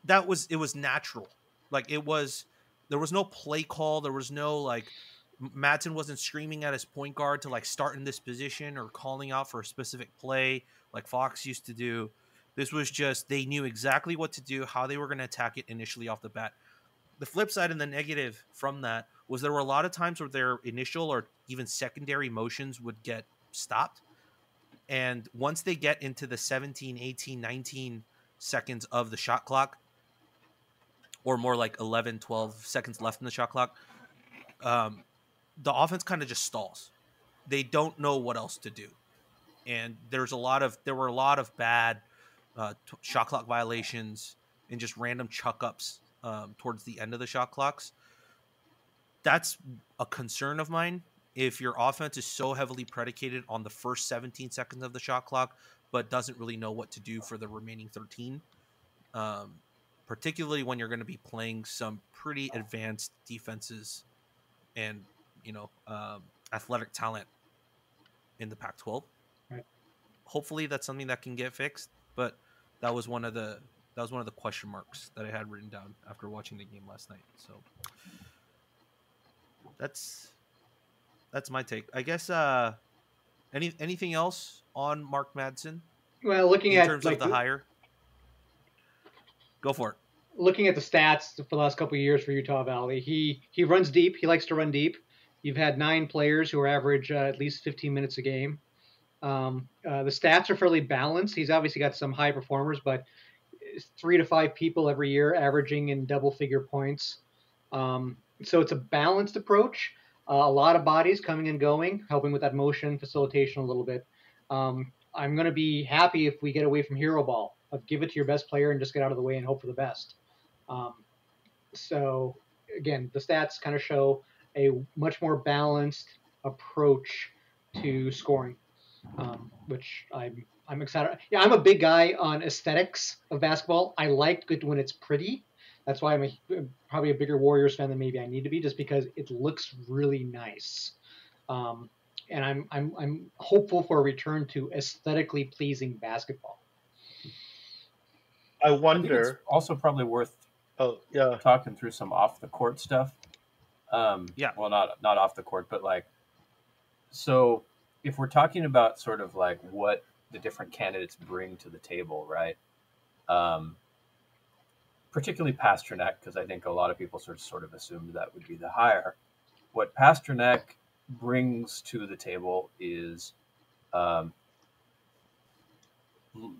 That was it was natural. Like it was there was no play call. There was no like Madsen wasn't screaming at his point guard to like start in this position or calling out for a specific play like Fox used to do. This was just they knew exactly what to do, how they were going to attack it initially off the bat. The flip side and the negative from that was there were a lot of times where their initial or even secondary motions would get stopped. And once they get into the 17, 18, 19 seconds of the shot clock, or more like 11, 12 seconds left in the shot clock, um, the offense kind of just stalls. They don't know what else to do. And there's a lot of, there were a lot of bad uh, t- shot clock violations and just random chuck ups um, towards the end of the shot clocks. That's a concern of mine. If your offense is so heavily predicated on the first 17 seconds of the shot clock, but doesn't really know what to do for the remaining 13, um, particularly when you're going to be playing some pretty advanced defenses and you know um, athletic talent in the Pac-12. Right. Hopefully, that's something that can get fixed. But that was one of the that was one of the question marks that I had written down after watching the game last night. So that's that's my take. I guess. Uh, any anything else on Mark Madsen? Well, looking in at terms like, of the hire. Go for it. Looking at the stats for the last couple of years for Utah Valley, he he runs deep. He likes to run deep. You've had nine players who are average uh, at least 15 minutes a game. Um, uh, the stats are fairly balanced. He's obviously got some high performers, but three to five people every year averaging in double figure points. Um, so it's a balanced approach. Uh, a lot of bodies coming and going, helping with that motion facilitation a little bit. Um, I'm going to be happy if we get away from hero ball of give it to your best player and just get out of the way and hope for the best. Um, so again, the stats kind of show a much more balanced approach to scoring, um, which I'm I'm excited. Yeah, I'm a big guy on aesthetics of basketball. I like it when it's pretty. That's why I'm a, probably a bigger Warriors fan than maybe I need to be, just because it looks really nice. Um, and I'm I'm I'm hopeful for a return to aesthetically pleasing basketball. I wonder. I also probably worth oh yeah talking through some off the court stuff. Um, yeah. Well, not not off the court, but like, so if we're talking about sort of like what the different candidates bring to the table, right? Um, particularly Pasternack, because I think a lot of people sort of sort of assumed that would be the hire. What Pasternack brings to the table is um,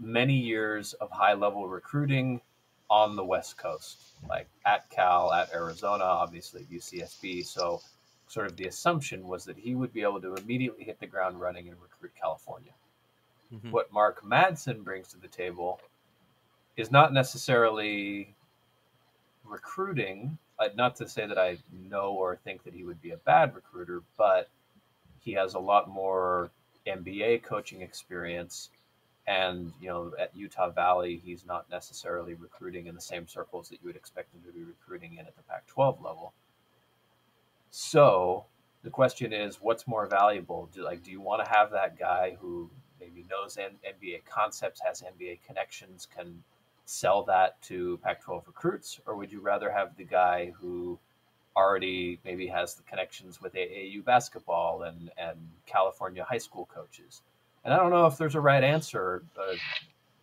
many years of high level recruiting on the West Coast, like at Cal, at Arizona, obviously UCSB. So, sort of the assumption was that he would be able to immediately hit the ground running and recruit California. Mm-hmm. What Mark Madsen brings to the table is not necessarily recruiting. Uh, not to say that I know or think that he would be a bad recruiter, but he has a lot more NBA coaching experience and you know, at Utah Valley, he's not necessarily recruiting in the same circles that you would expect him to be recruiting in at the Pac-12 level. So the question is, what's more valuable? Do like, do you want to have that guy who maybe knows NBA concepts, has NBA connections, can sell that to Pac-12 recruits, or would you rather have the guy who already maybe has the connections with AAU basketball and and California high school coaches? And I don't know if there's a right answer. But,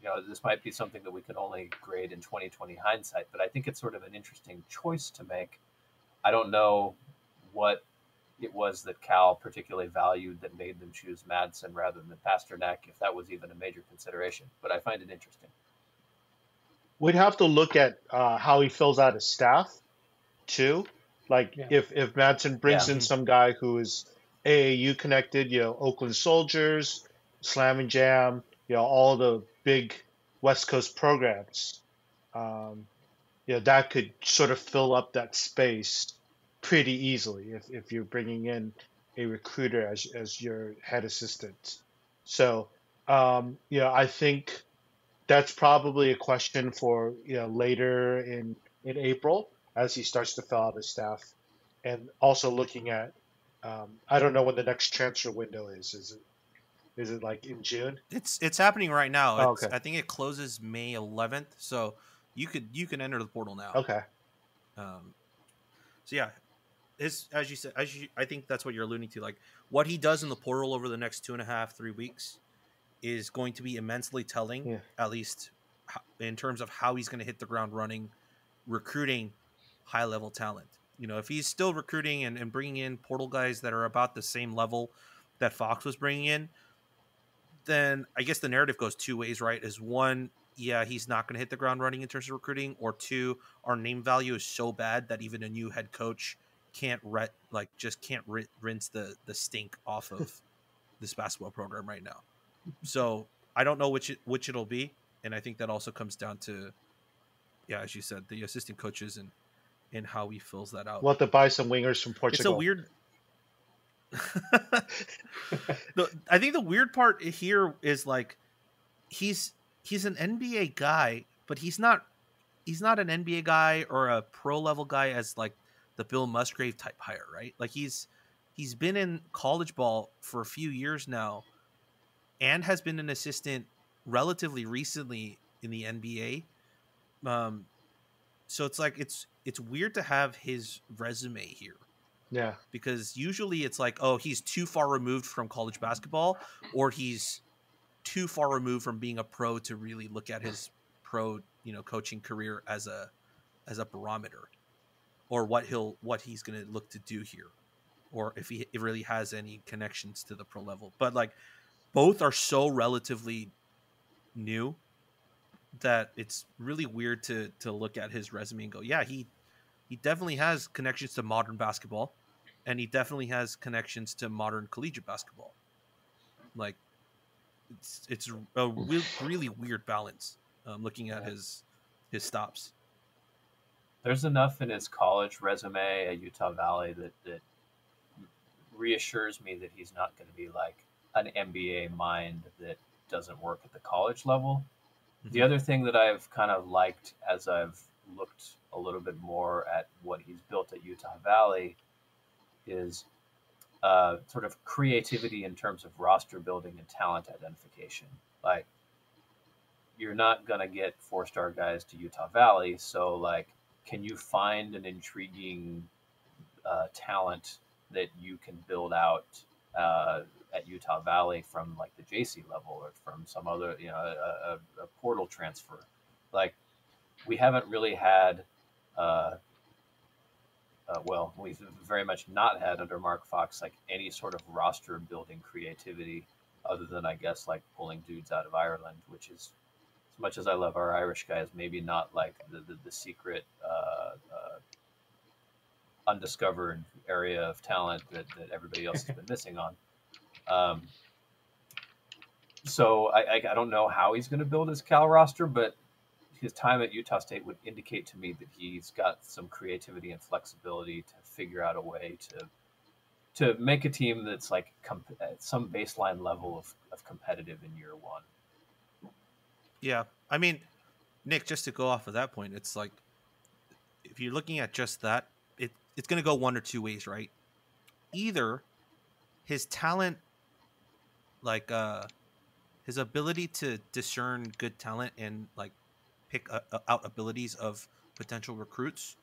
you know, this might be something that we can only grade in 2020 hindsight, but I think it's sort of an interesting choice to make. I don't know what it was that Cal particularly valued that made them choose Madsen rather than Pasternack, if that was even a major consideration. But I find it interesting. We'd have to look at uh, how he fills out his staff, too. Like yeah. if if Madsen brings yeah. in some guy who is AAU connected, you know, Oakland Soldiers, Slam and Jam, you know, all the big West Coast programs. Um, you know, that could sort of fill up that space pretty easily if, if you're bringing in a recruiter as, as your head assistant. So, um, you know, I think that's probably a question for, you know, later in, in April as he starts to fill out his staff. And also looking at, um, I don't know when the next transfer window is. Is it is it like in June? It's it's happening right now. Oh, okay. I think it closes May 11th, so you could you can enter the portal now. Okay. Um. So yeah, it's as you said. As you, I think that's what you're alluding to. Like what he does in the portal over the next two and a half, three weeks, is going to be immensely telling. Yeah. At least in terms of how he's going to hit the ground running, recruiting high level talent. You know, if he's still recruiting and, and bringing in portal guys that are about the same level that Fox was bringing in, then I guess the narrative goes two ways, right? Is one, yeah, he's not going to hit the ground running in terms of recruiting, or two, our name value is so bad that even a new head coach can't re- like just can't rinse the the stink off of this basketball program right now. So I don't know which it, which it'll be, and I think that also comes down to, yeah, as you said, the assistant coaches and and how he fills that out. We'll have to buy some wingers from Portugal. It's a weird the, I think the weird part here is like he's he's an NBA guy, but he's not he's not an NBA guy or a pro level guy as like the Bill Musgrave type hire, right? Like he's he's been in college ball for a few years now and has been an assistant relatively recently in the NBA. Um so it's like it's it's weird to have his resume here yeah. Because usually it's like, oh, he's too far removed from college basketball, or he's too far removed from being a pro to really look at his pro, you know, coaching career as a as a barometer, or what he'll what he's going to look to do here, or if he it really has any connections to the pro level. But like both are so relatively new that it's really weird to to look at his resume and go, yeah, he he definitely has connections to modern basketball, and he definitely has connections to modern collegiate basketball. Like, it's it's a re- really weird balance. Um, looking at his his stops. There's enough in his college resume at Utah Valley that that reassures me that he's not going to be like an NBA mind that doesn't work at the college level. Mm-hmm. The other thing that I've kind of liked as I've looked a little bit more at what he's built at Utah Valley is uh, sort of creativity in terms of roster building and talent identification. Like, you're not going to get four star guys to Utah Valley. So, like, can you find an intriguing uh, talent that you can build out uh, at Utah Valley from like the JC level or from some other, you know, a, a, a portal transfer? Like, we haven't really had, uh, uh, well, we've very much not had under Mark Fox like any sort of roster building creativity, other than I guess like pulling dudes out of Ireland, which is as much as I love our Irish guys, maybe not like the the, the secret uh, uh, undiscovered area of talent that, that everybody else has been missing on. Um, so I, I, I don't know how he's going to build his Cal roster, but his time at Utah State would indicate to me that he's got some creativity and flexibility to figure out a way to to make a team that's like comp- at some baseline level of, of competitive in year one. Yeah, I mean, Nick, just to go off of that point, it's like if you're looking at just that, it it's going to go one or two ways, right? Either his talent, like uh, his ability to discern good talent and like pick uh, uh, out abilities of potential recruits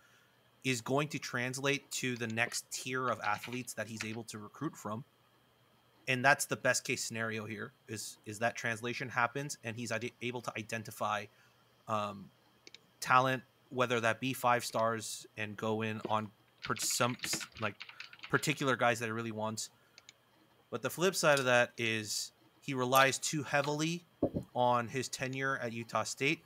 is going to translate to the next tier of athletes that he's able to recruit from and that's the best case scenario here is is that translation happens and he's able to identify um, talent whether that be five stars and go in on some like particular guys that he really wants. But the flip side of that is he relies too heavily on his tenure at utah state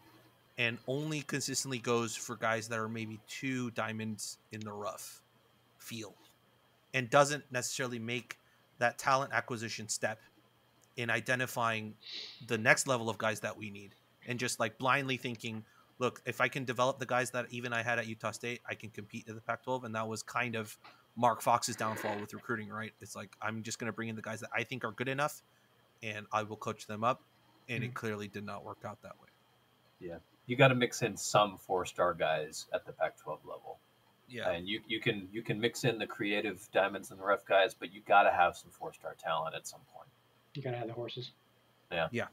and only consistently goes for guys that are maybe two diamonds in the rough feel and doesn't necessarily make that talent acquisition step in identifying the next level of guys that we need and just like blindly thinking look if i can develop the guys that even i had at utah state i can compete in the pac 12 and that was kind of mark fox's downfall with recruiting right? It's like i'm just going to bring in the guys that i think are good enough and i will coach them up. And mm-hmm. it clearly did not work out that way. Yeah. You got to mix in some four star guys at the Pac-12 level. Yeah, and you you can you can mix in the creative diamonds and the rough guys, but you got to have some four star talent at some point. You got to have the horses. Yeah. Yeah.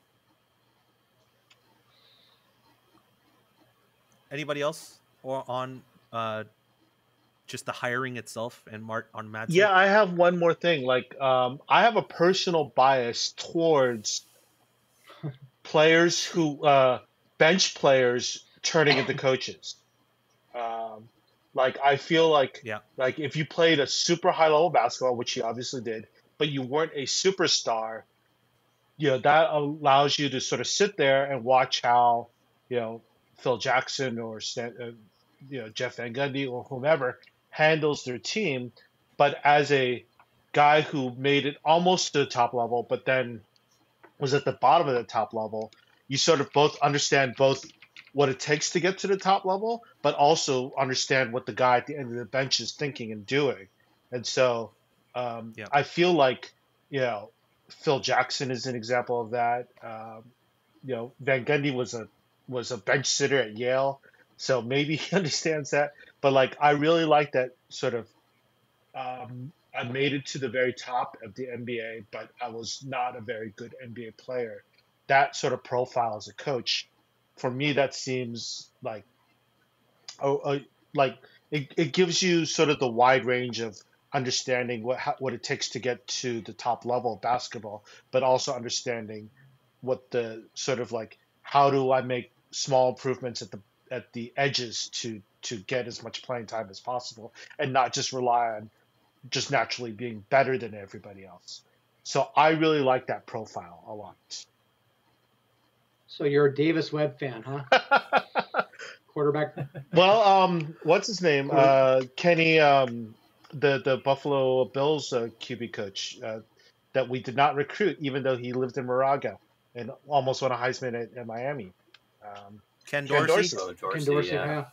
Anybody else or on uh, just the hiring itself and Mart on Matt? Yeah, I have one more thing. Like, um, I have a personal bias towards players who uh, bench players turning into coaches. Um, like I feel like yeah. like if you played a super high level basketball, which he obviously did, but you weren't a superstar, you know that allows you to sort of sit there and watch how you know Phil Jackson or uh, you know Jeff Van Gundy or whomever handles their team. But as a guy who made it almost to the top level, but then was at the bottom of the top level, you sort of both understand both what it takes to get to the top level, but also understand what the guy at the end of the bench is thinking and doing. And so um, yeah. I feel like, you know, Phil Jackson is an example of that. Um, you know, Van Gundy was a was a bench sitter at Yale, so maybe he understands that. But like, I really like that sort of. Um, I made it to the very top of the NBA, but I was not a very good NBA player that sort of profile as a coach, for me, that seems like, oh, uh, like it, it gives you sort of the wide range of understanding what how, what it takes to get to the top level of basketball, but also understanding what the sort of like how do I make small improvements at the at the edges to to get as much playing time as possible and not just rely on just naturally being better than everybody else. So I really like that profile a lot. So you're a Davis Webb fan, huh? Quarterback. well, um, what's his name? Uh, Kenny, um, the the Buffalo Bills uh, QB coach uh, that we did not recruit, even though he lived in Moraga and almost won a Heisman at, at Miami. Um, Ken Dorsey. Ken Dorsey, oh, Dorsey, Ken Dorsey yeah.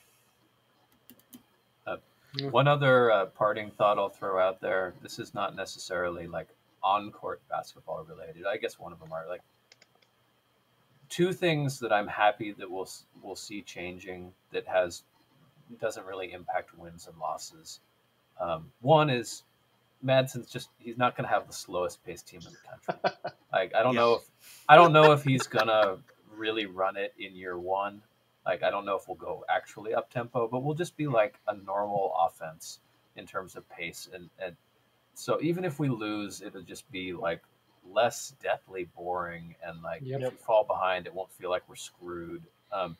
yeah. Uh, one other uh, parting thought I'll throw out there. This is not necessarily like on court basketball related. I guess one of them are like two things that I'm happy that we'll we'll see changing that has doesn't really impact wins and losses. Um, one is Madsen's just he's not going to have the slowest paced team in the country. like I don't know if I don't know if he's gonna really run it in year one. Like I don't know if we'll go actually up tempo, but we'll just be like a normal offense in terms of pace and and so even if we lose, it'll just be like less deathly boring and like yep. if we fall behind, it won't feel like we're screwed. Um,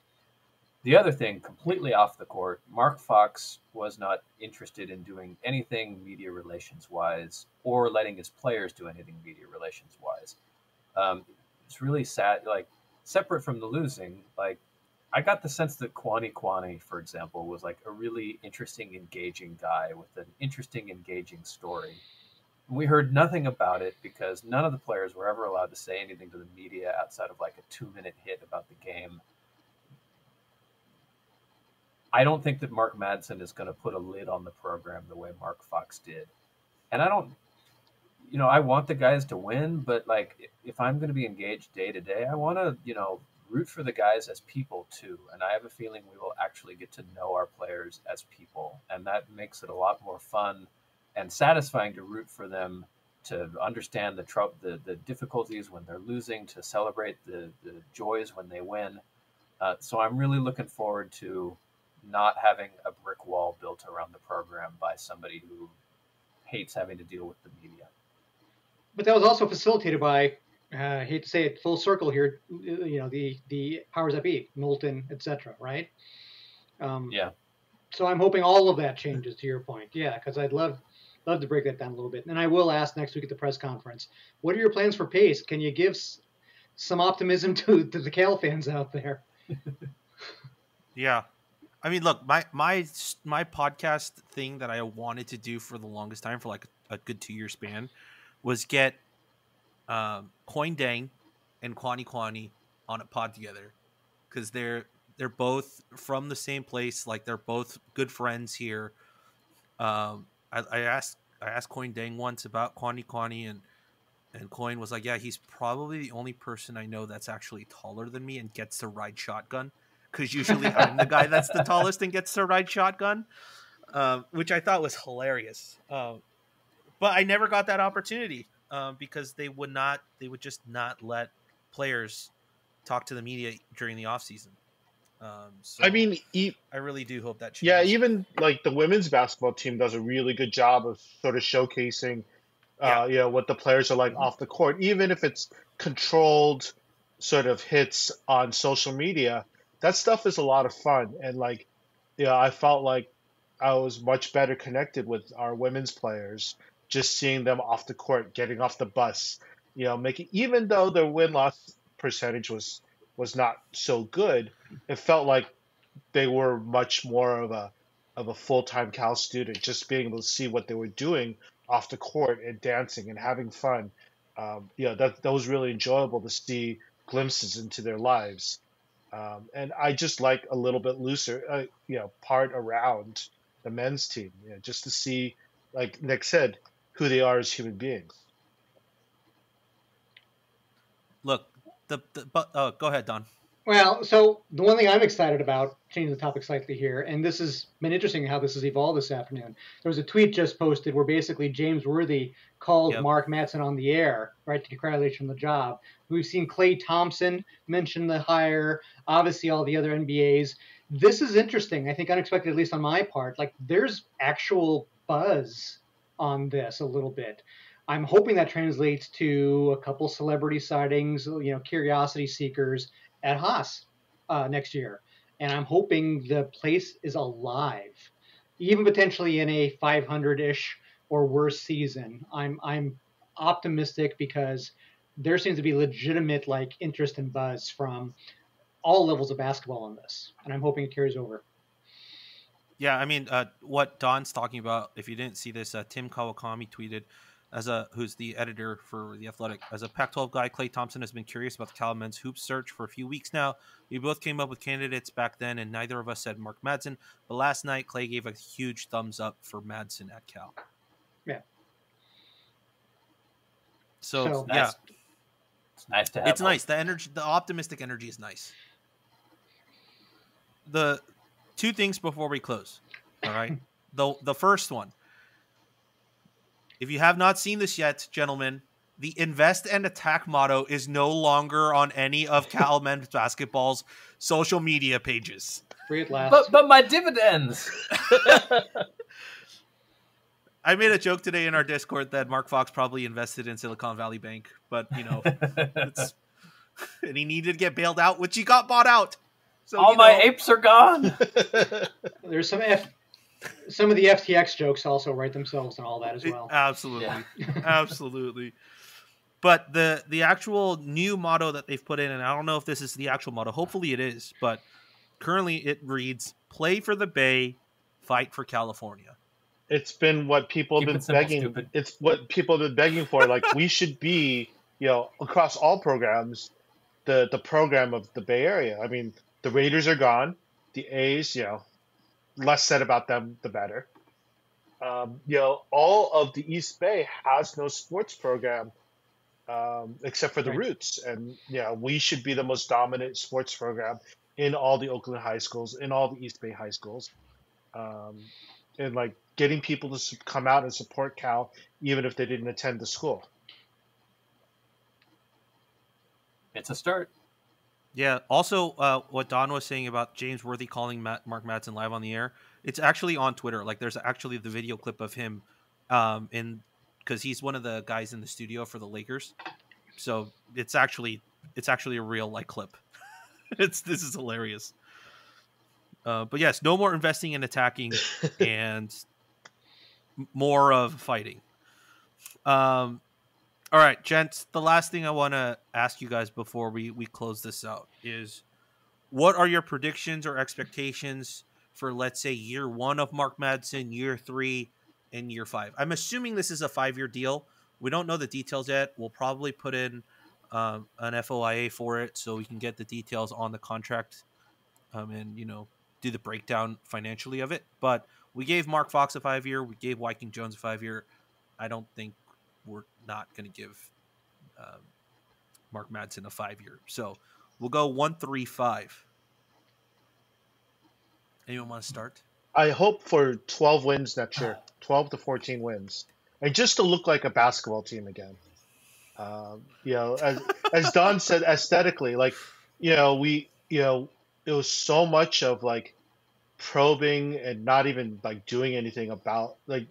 the other thing, completely off the court, Mark Fox was not interested in doing anything media relations wise or letting his players do anything media relations wise. Um, it's really sad. Like separate from the losing, like I got the sense that Kuany Kuany, for example, was like a really interesting, engaging guy with an interesting, engaging story. We heard nothing about it because none of the players were ever allowed to say anything to the media outside of like a two minute hit about the game. I don't think that Mark Madsen is going to put a lid on the program the way Mark Fox did. And I don't, you know, I want the guys to win, but like if I'm going to be engaged day to day, I want to, you know, root for the guys as people too. And I have a feeling we will actually get to know our players as people. And that makes it a lot more fun and satisfying to root for them to understand the trouble, the, the difficulties when they're losing, to celebrate the, the joys when they win. Uh, so I'm really looking forward to not having a brick wall built around the program by somebody who hates having to deal with the media. But that was also facilitated by, uh, I hate to say it, full circle here. You know, the the powers that be, Knowlton, etc. Right? Um, yeah. So I'm hoping all of that changes. To your point, yeah, because I'd love love to break that down a little bit. And I will ask next week at the press conference, what are your plans for pace? Can you give some optimism to, to the Cal fans out there? yeah. I mean, look, my my my podcast thing that I wanted to do for the longest time, for like a good two year span, was get um, Coin Dang and Kuany Kuany on a pod together because they're they're both from the same place. Like they're both good friends here. Um, I, I asked I asked Coin Dang once about Kuany Kuany and and Coin was like, yeah, he's probably the only person I know that's actually taller than me and gets to ride shotgun because usually I'm the guy that's the tallest and gets to ride shotgun, um, which I thought was hilarious. Um, but I never got that opportunity um, because they would not, they would just not let players talk to the media during the off season. Um, so I mean, e- I really do hope that changes. Yeah, even like the women's basketball team does a really good job of sort of showcasing, uh, yeah. you know, what the players are like mm-hmm. off the court, even if it's controlled sort of hits on social media. That stuff is a lot of fun, and like, yeah, I felt like I was much better connected with our women's players just seeing them off the court, getting off the bus, you know, making even though their win loss percentage was was not so good, it felt like they were much more of a of a full time Cal student, just being able to see what they were doing off the court and dancing and having fun. Um, yeah, that that was really enjoyable to see glimpses into their lives. Um, and I just like a little bit looser, uh, you know, part around the men's team, you know, just to see, like Nick said, who they are as human beings. Look, the, the but oh, go ahead, Don. Well, so the one thing I'm excited about, changing the topic slightly here, and this has been interesting how this has evolved this afternoon. There was a tweet just posted where basically James Worthy called yep. Mark Madsen on the air, right, to congratulate him on the job. We've seen Klay Thompson mention the hire, obviously all the other NBAs. This is interesting. I think unexpected, at least on my part. Like there's actual buzz on this a little bit. I'm hoping that translates to a couple celebrity sightings, you know, curiosity seekers at Haas uh, next year. And I'm hoping the place is alive, even potentially in a 500-ish or worse season. I'm I'm optimistic because there seems to be legitimate like interest and buzz from all levels of basketball on this, and I'm hoping it carries over. Yeah, I mean, uh, what Don's talking about. If you didn't see this, uh, Tim Kawakami tweeted, as a who's the editor for the Athletic, as a Pac-12 guy, Klay Thompson has been curious about the Cal men's hoop search for a few weeks now. We both came up with candidates back then, and neither of us said Mark Madsen. But last night, Klay gave a huge thumbs up for Madsen at Cal. Yeah. So, So- yeah, Nice. It's nice to have. it's hope. nice. The energy, the optimistic energy is nice. The two things before we close. All right. the the first one. If you have not seen this yet, gentlemen, the invest and attack motto is no longer on any of Cal men's basketball's social media pages. Free at last. But but my dividends. I made a joke today in our Discord that Mark Fox probably invested in Silicon Valley Bank, but you know, it's, and he needed to get bailed out, which he got bought out. So All you my know, apes are gone. There's some F, some of the FTX jokes also write themselves and all that as It- well. absolutely, Yeah. absolutely. But the the actual new motto that they've put in, and I don't know if this is the actual motto. Hopefully, it is. But currently, it reads: "Play for the Bay, fight for California." it's been what people have Keep been it simple, begging. stupid. It's what people have been begging for. Like we should be, you know, across all programs, the the program of the Bay Area. I mean, the Raiders are gone. The A's, you know, less said about them, the better. Um, you know, all of the East Bay has no sports program um, except for the Right. Roots, and yeah, we should be the most dominant sports program in all the Oakland high schools, in all the East Bay high schools, um, and like getting people to come out and support Cal, even if they didn't attend the school. It's a start. Yeah. Also, uh, what Don was saying about James Worthy calling Matt, Mark Madsen live on the air, it's actually on Twitter. Like, there's actually the video clip of him, um, in because he's one of the guys in the studio for the Lakers. So it's actually it's actually a real like clip. it's this is hilarious. Uh, but yes, no more investing in attacking and more of fighting. Um, all right, gents. The last thing I want to ask you guys before we we close this out is, what are your predictions or expectations for let's say year one of Mark Madsen, year three, and year five? I'm assuming this is a five year deal. We don't know the details yet. We'll probably put in um, an FOIA for it so we can get the details on the contract, um, and you know do the breakdown financially of it. But we gave Mark Fox a five year. We gave Wyking Jones a five year. I don't think we're not going to give um, Mark Madsen a five year. So we'll go one, three, five. Anyone want to start? I hope for 12 wins next year, 12 to 14 wins, and just to look like a basketball team again. Um, you know, as, as Don said, aesthetically, like, you know, we, you know, it was so much of like probing and not even like doing anything about like,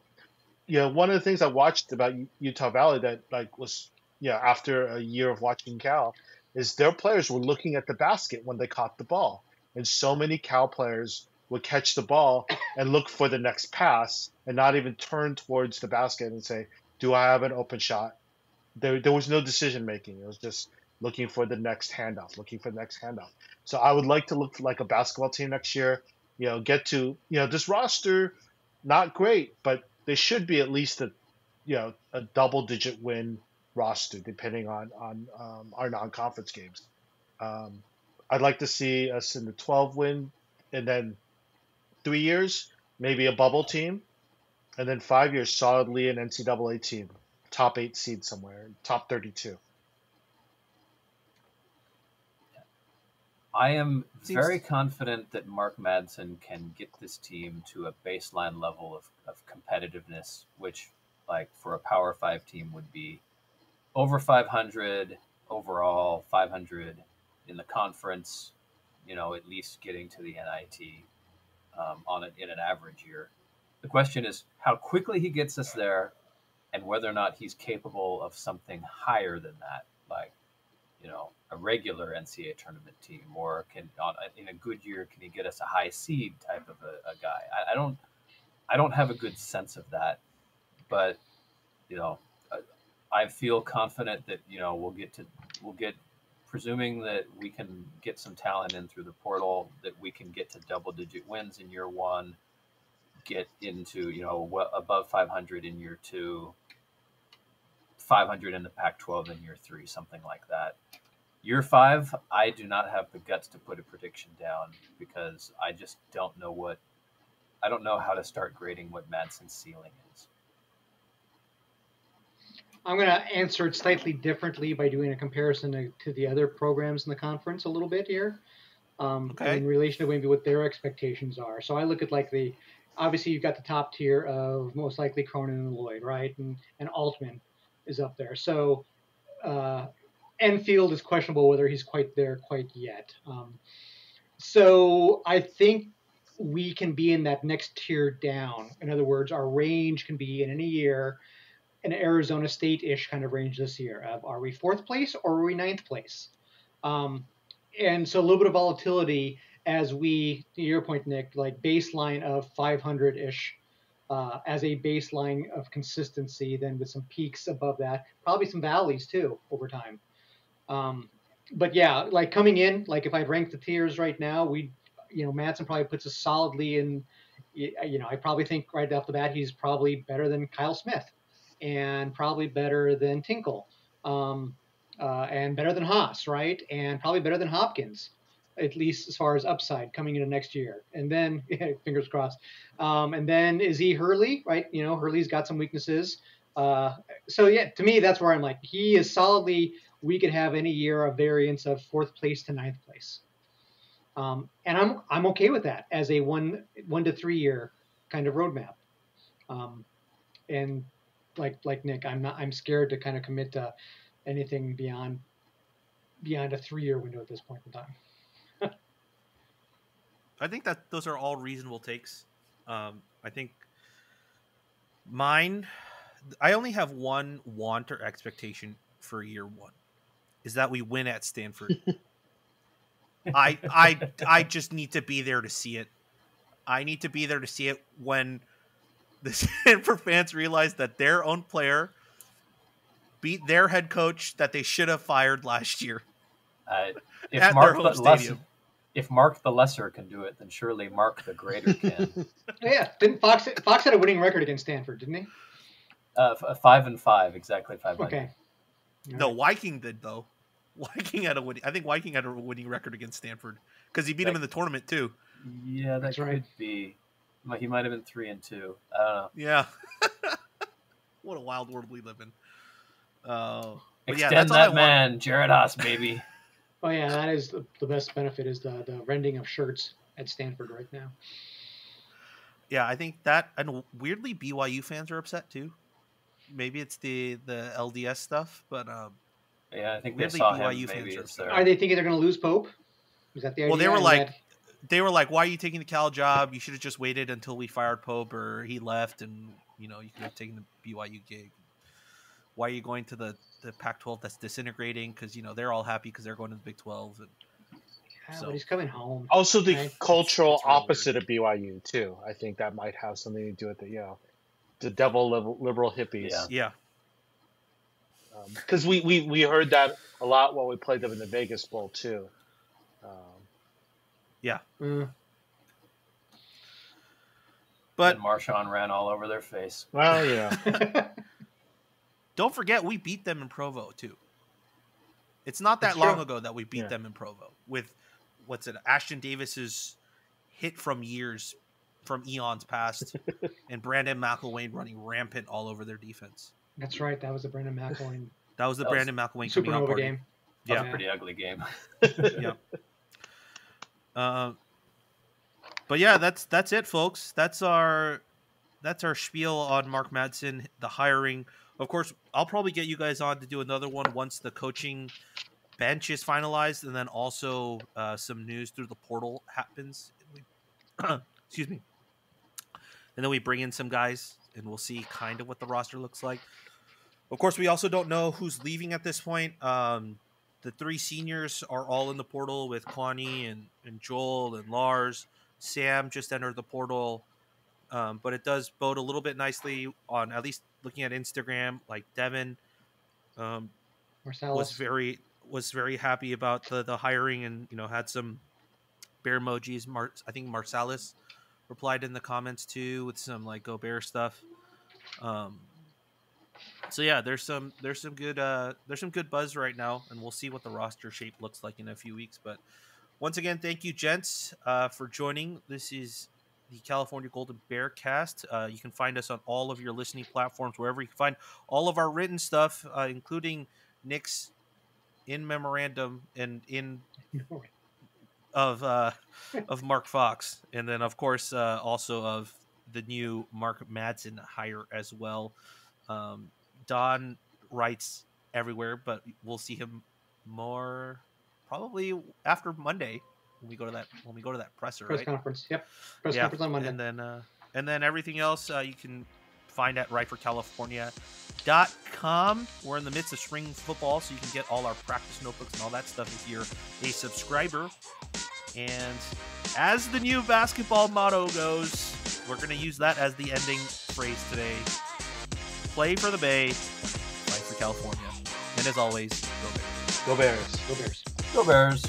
you know, one of the things I watched about Utah Valley that like was, yeah, after a year of watching Cal, is their players were looking at the basket when they caught the ball, and so many Cal players would catch the ball and look for the next pass and not even turn towards the basket and say, "Do I have an open shot?" There, there was no decision making. It was just looking for the next handoff, looking for the next handoff. So I would like to look like a basketball team next year. You know, get to you know this roster, not great, but they should be at least a you know a double digit win roster depending on on um, our non conference games. Um, I'd like to see us in the 12 win, and then three years maybe a bubble team, and then five years solidly an NCAA team, top eight seed somewhere, top 32. I am very confident that Mark Madsen can get this team to a baseline level of, of competitiveness, which, like, for a Power Five team would be over 500 overall, 500 in the conference, you know, at least getting to the NIT um, on it in an average year. The question is how quickly he gets us there and whether or not he's capable of something higher than that, like, you know, a regular NCAA tournament team, or can on, in a good year can he get us a high seed type of a, a guy? I, I don't, I don't have a good sense of that, but you know, uh, I feel confident that you know we'll get to we'll get presuming that we can get some talent in through the portal that we can get to double digit wins in year one get into you know above 500 in year two 500 in the pac 12 in year three something like that year five i do not have the guts to put a prediction down because i just don't know what i don't know how to start grading what madsen's ceiling is I'm going to answer it slightly differently by doing a comparison to, to the other programs in the conference a little bit here. Um, okay. In relation to maybe what their expectations are. So I look at like the, obviously you've got the top tier of most likely Cronin and Lloyd, right? And, and Altman is up there. So uh, Enfield is questionable whether he's quite there quite yet. Um, so I think we can be in that next tier down. In other words, our range can be in any year an Arizona State-ish kind of range this year. Of are we fourth place or are we ninth place? Um, and so a little bit of volatility as we, to your point, Nick, like baseline of 500-ish uh, as a baseline of consistency, then with some peaks above that, probably some valleys too over time. Um, but yeah, like coming in, like if I'd rank the tiers right now, we, you know, Madsen probably puts us solidly in. You know, I probably think right off the bat he's probably better than Kyle Smith and probably better than Tinkle, um, uh, and better than Haase, right? And probably better than Hopkins, at least as far as upside coming into next year. And then, fingers crossed. Um, and then is he Hurley, right? You know, Hurley's got some weaknesses. Uh, so yeah, to me, that's where I'm like, he is solidly. We could have any year a variance of fourth place to ninth place, um, and I'm I'm okay with that as a one one to three year kind of roadmap. Um, and like like Nick, I'm not I'm scared to kind of commit to anything beyond beyond a three year window at this point in time. I think that those are all reasonable takes. Um, I think mine, I only have one want or expectation for year one, is that we win at Stanford. I I I just need to be there to see it. I need to be there to see it when the Stanford fans realize that their own player beat their head coach that they should have fired last year. Uh, if Mark the Lesser, if Mark the Lesser can do it, then surely Mark the Greater can. yeah, didn't Fox Fox had a winning record against Stanford, didn't he? Uh, five and five, exactly five. Okay. No, Wyking did though. Wyking had a winning. I think Wyking had a winning record against Stanford because he beat that, him in the tournament too. Yeah, that That's could right. be. He might have been three and two. I don't know. Yeah. what a wild world we live in. Uh, Extend yeah, that man, Jerod Haase, baby. Oh yeah, that is the, the best benefit is the the rending of shirts at Stanford right now. Yeah, I think that and weirdly BYU fans are upset too. Maybe it's the the LDS stuff, but um, yeah, I think weirdly BYU fans are, upset. are they thinking they're going to lose Pope? Is that the idea? Well, they were like, that they were like, "Why are you taking the Cal job? You should have just waited until we fired Pope or he left, and you know you could have taken the BYU gig. Why are you going to the the Pac-12 that's disintegrating? Because you know they're all happy because they're going to the Big 12. And, yeah, so. but he's coming home. Also, the right? cultural it's, it's opposite of BYU too. I think that might have something to do with it. You know, the devil liberal hippies. Yeah. yeah. Because um, we, we we heard that a lot while we played them in the Vegas Bowl too. Um, yeah. Mm. But and Marshawn ran all over their face. Well, yeah. Don't forget, we beat them in Provo too. It's not that That's long true. ago that we beat yeah. them in Provo with what's it? Ashtyn Davis's hit from years, from eons past, and Brandon McIlwain running rampant all over their defense. That's right. That was the Brandon McIlwain. that was the that Brandon was McIlwain coming out party. game. That yeah, pretty ugly game. yeah. Uh, but yeah, that's that's it, folks. That's our that's our spiel on Mark Madsen, the hiring. Of course, I'll probably get you guys on to do another one once the coaching bench is finalized, and then also uh, some news through the portal happens. Excuse me. And then we bring in some guys, and we'll see kind of what the roster looks like. Of course, we also don't know who's leaving at this point. Um, the three seniors are all in the portal with Kuany and, and Joel and Lars. Sam just entered the portal, um, but it does bode a little bit nicely on at least looking at Instagram. Like Devin um, Marsalis. was very was very happy about the the hiring and you know had some bear emojis. Mar- I think Marsalis replied in the comments too with some like go bear stuff. Um, so yeah, there's some there's some good uh there's some good buzz right now, and we'll see what the roster shape looks like in a few weeks. But once again, thank you, gents, uh, for joining. This is the California Golden Bearcast. Uh, you can find us on all of your listening platforms, wherever you can find all of our written stuff, uh, including Nick's in memorandum and in of uh, of Mark Fox, and then of course uh, also of the new Mark Madsen hire as well. Um, Don writes everywhere, but we'll see him more probably after Monday when we go to that when we go to that presser press right? conference. Yep. Press Yeah, conference on Monday. and then uh, and then everything else uh, you can find at writeforcalifornia.com. We're in the midst of spring football, so you can get all our practice notebooks and all that stuff if you're a subscriber. And as the new basketball motto goes, we're going to use that as the ending phrase today. Play for the Bay, fight for California. And as always, go Bears. Go Bears. Go Bears. Go Bears.